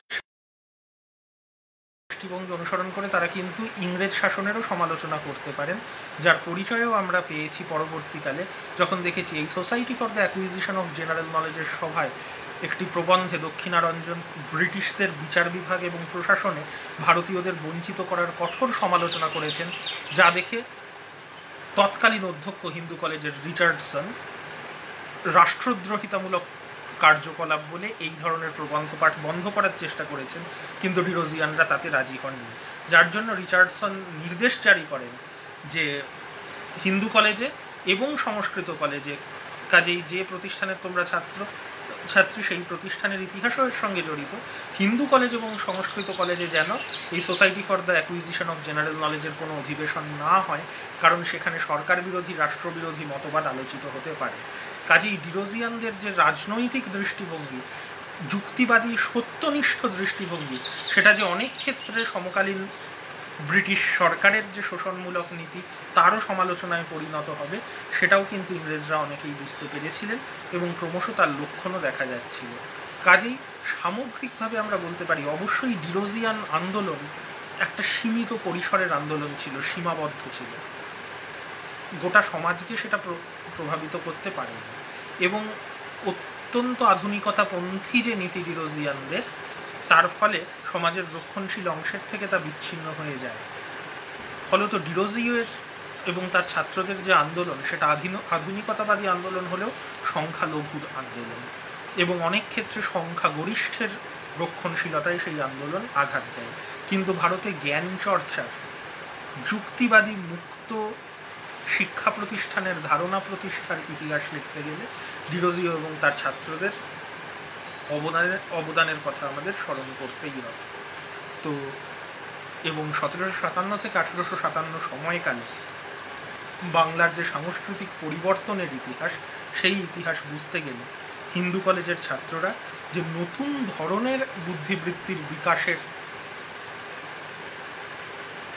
দৃষ্টিভঙ্গি অনুসরণ করে তারা কিন্তু ইংরেজ শাসনেরও সমালোচনা করতে পারেন, যার পরিচয়ও আমরা পেয়েছি পরবর্তীকালে। যখন দেখেছি এই society for the acquisition of general নলেজের সভায় একটি প্রবন্ধে দক্ষিণারঞ্জন ব্রিটিশদের বিচার বিভাগ এবং প্রশাসনে ভারতীয়দের বঞ্চিত করার কঠোর সমালোচনা করেছেন, যা দেখে তৎকালীন অধ্যক্ষ হিন্দু কলেজের রিচার্ডসন রাষ্ট্রদ্রোহিতামূলক কার্যকলাপ বলে এই ধরনের প্রবন্ধ পাঠ বন্ধ করার চেষ্টা করেছেন কিন্তু ডিরোজিয়ানরা তাতে রাজি হননি। যার জন্য রিচার্ডসন নির্দেশ জারি করেন যে হিন্দু কলেজে এবং সংস্কৃত কলেজে, কাজেই যে প্রতিষ্ঠানের তোমরা ছাত্র ছাত্রী সেই প্রতিষ্ঠানের ইতিহাসের সঙ্গে জড়িত। হিন্দু কলেজ এবং সংস্কৃত কলেজে যেন এই society for the acquisition of general নলেজের কোনো অধিবেশন না হয়, কারণ সেখানে সরকার বিরোধী রাষ্ট্রবিরোধী মতবাদ আলোচিত হতে পারে। কাজেই ডিরোজিয়ানদের যে রাজনৈতিক দৃষ্টিভঙ্গি, যুক্তিবাদী সত্যনিষ্ঠ দৃষ্টিভঙ্গি, সেটা যে অনেক ক্ষেত্রে সমকালীন ব্রিটিশ সরকারের যে শোষণমূলক নীতি, তারও সমালোচনায় পরিণত হবে, সেটাও কিন্তু ইংরেজরা অনেকেই বুঝতে পেরেছিলেন এবং ক্রমশ তার লক্ষণও দেখা যাচ্ছিল। কাজেই সামগ্রিকভাবে আমরা বলতে পারি, অবশ্যই ডিরোজিয়ান আন্দোলন একটা সীমিত পরিসরের আন্দোলন ছিল, সীমাবদ্ধ ছিল। গোটা সমাজকে সেটা প্রভাবিত করতে পারেনি। এবং অত্যন্ত আধুনিকতাপন্থী যে নীতি ডিরোজিয়ানদের, তার ফলে সমাজের রক্ষণশীল অংশের থেকে তা বিচ্ছিন্ন হয়ে যায়। ফলত ডিরোজিওয়ের এবং তার ছাত্রদের যে আন্দোলন, সেটা আধুনিকতাবাদী আন্দোলন হলেও সংখ্যালঘুর আন্দোলন এবং অনেক ক্ষেত্রে সংখ্যাগরিষ্ঠের রক্ষণশীলতায় সেই আন্দোলন আঘাত দেয়। কিন্তু ভারতে জ্ঞান চর্চার, যুক্তিবাদী মুক্ত শিক্ষা প্রতিষ্ঠানের ধারণা প্রতিষ্ঠার ইতিহাস লিখতে গেলে ডিরোজিও এবং তার ছাত্রদের অবদানের অবদানের কথা আমাদের স্মরণ করতেই হবে। তো এবং সতেরোশো সাতান্ন থেকে আঠেরোশো সাতান্ন সময়কালে বাংলার যে সাংস্কৃতিক পরিবর্তনের ইতিহাস, সেই ইতিহাস বুঝতে গেলে হিন্দু কলেজের ছাত্ররা যে নতুন ধরনের বুদ্ধিবৃত্তির বিকাশের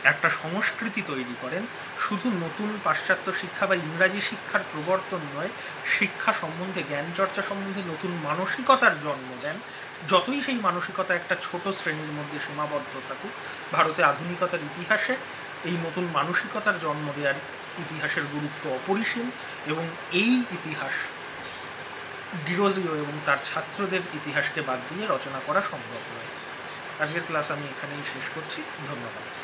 একটা সংস্কৃতি তৈরি করেন। শুধু নতুন পাশ্চাত্য শিক্ষা বা ইংরাজি শিক্ষার প্রবর্তন নয়, শিক্ষা সম্বন্ধে জ্ঞান চর্চা সম্বন্ধে নতুন মানসিকতার জন্ম দেন। যতই সেই মানসিকতা একটা ছোট শ্রেণির মধ্যে সীমাবদ্ধ থাকুক, ভারতে আধুনিকতার ইতিহাসে এই নতুন মানসিকতার জন্ম দেওয়ার ইতিহাসের গুরুত্ব অপরিসীম এবং এই ইতিহাস ডিরোজিও এবং তার ছাত্রদের ইতিহাসকে বাদ দিয়ে রচনা করা সম্ভব নয়। আজকের ক্লাস আমি এখানেই শেষ করছি। ধন্যবাদ।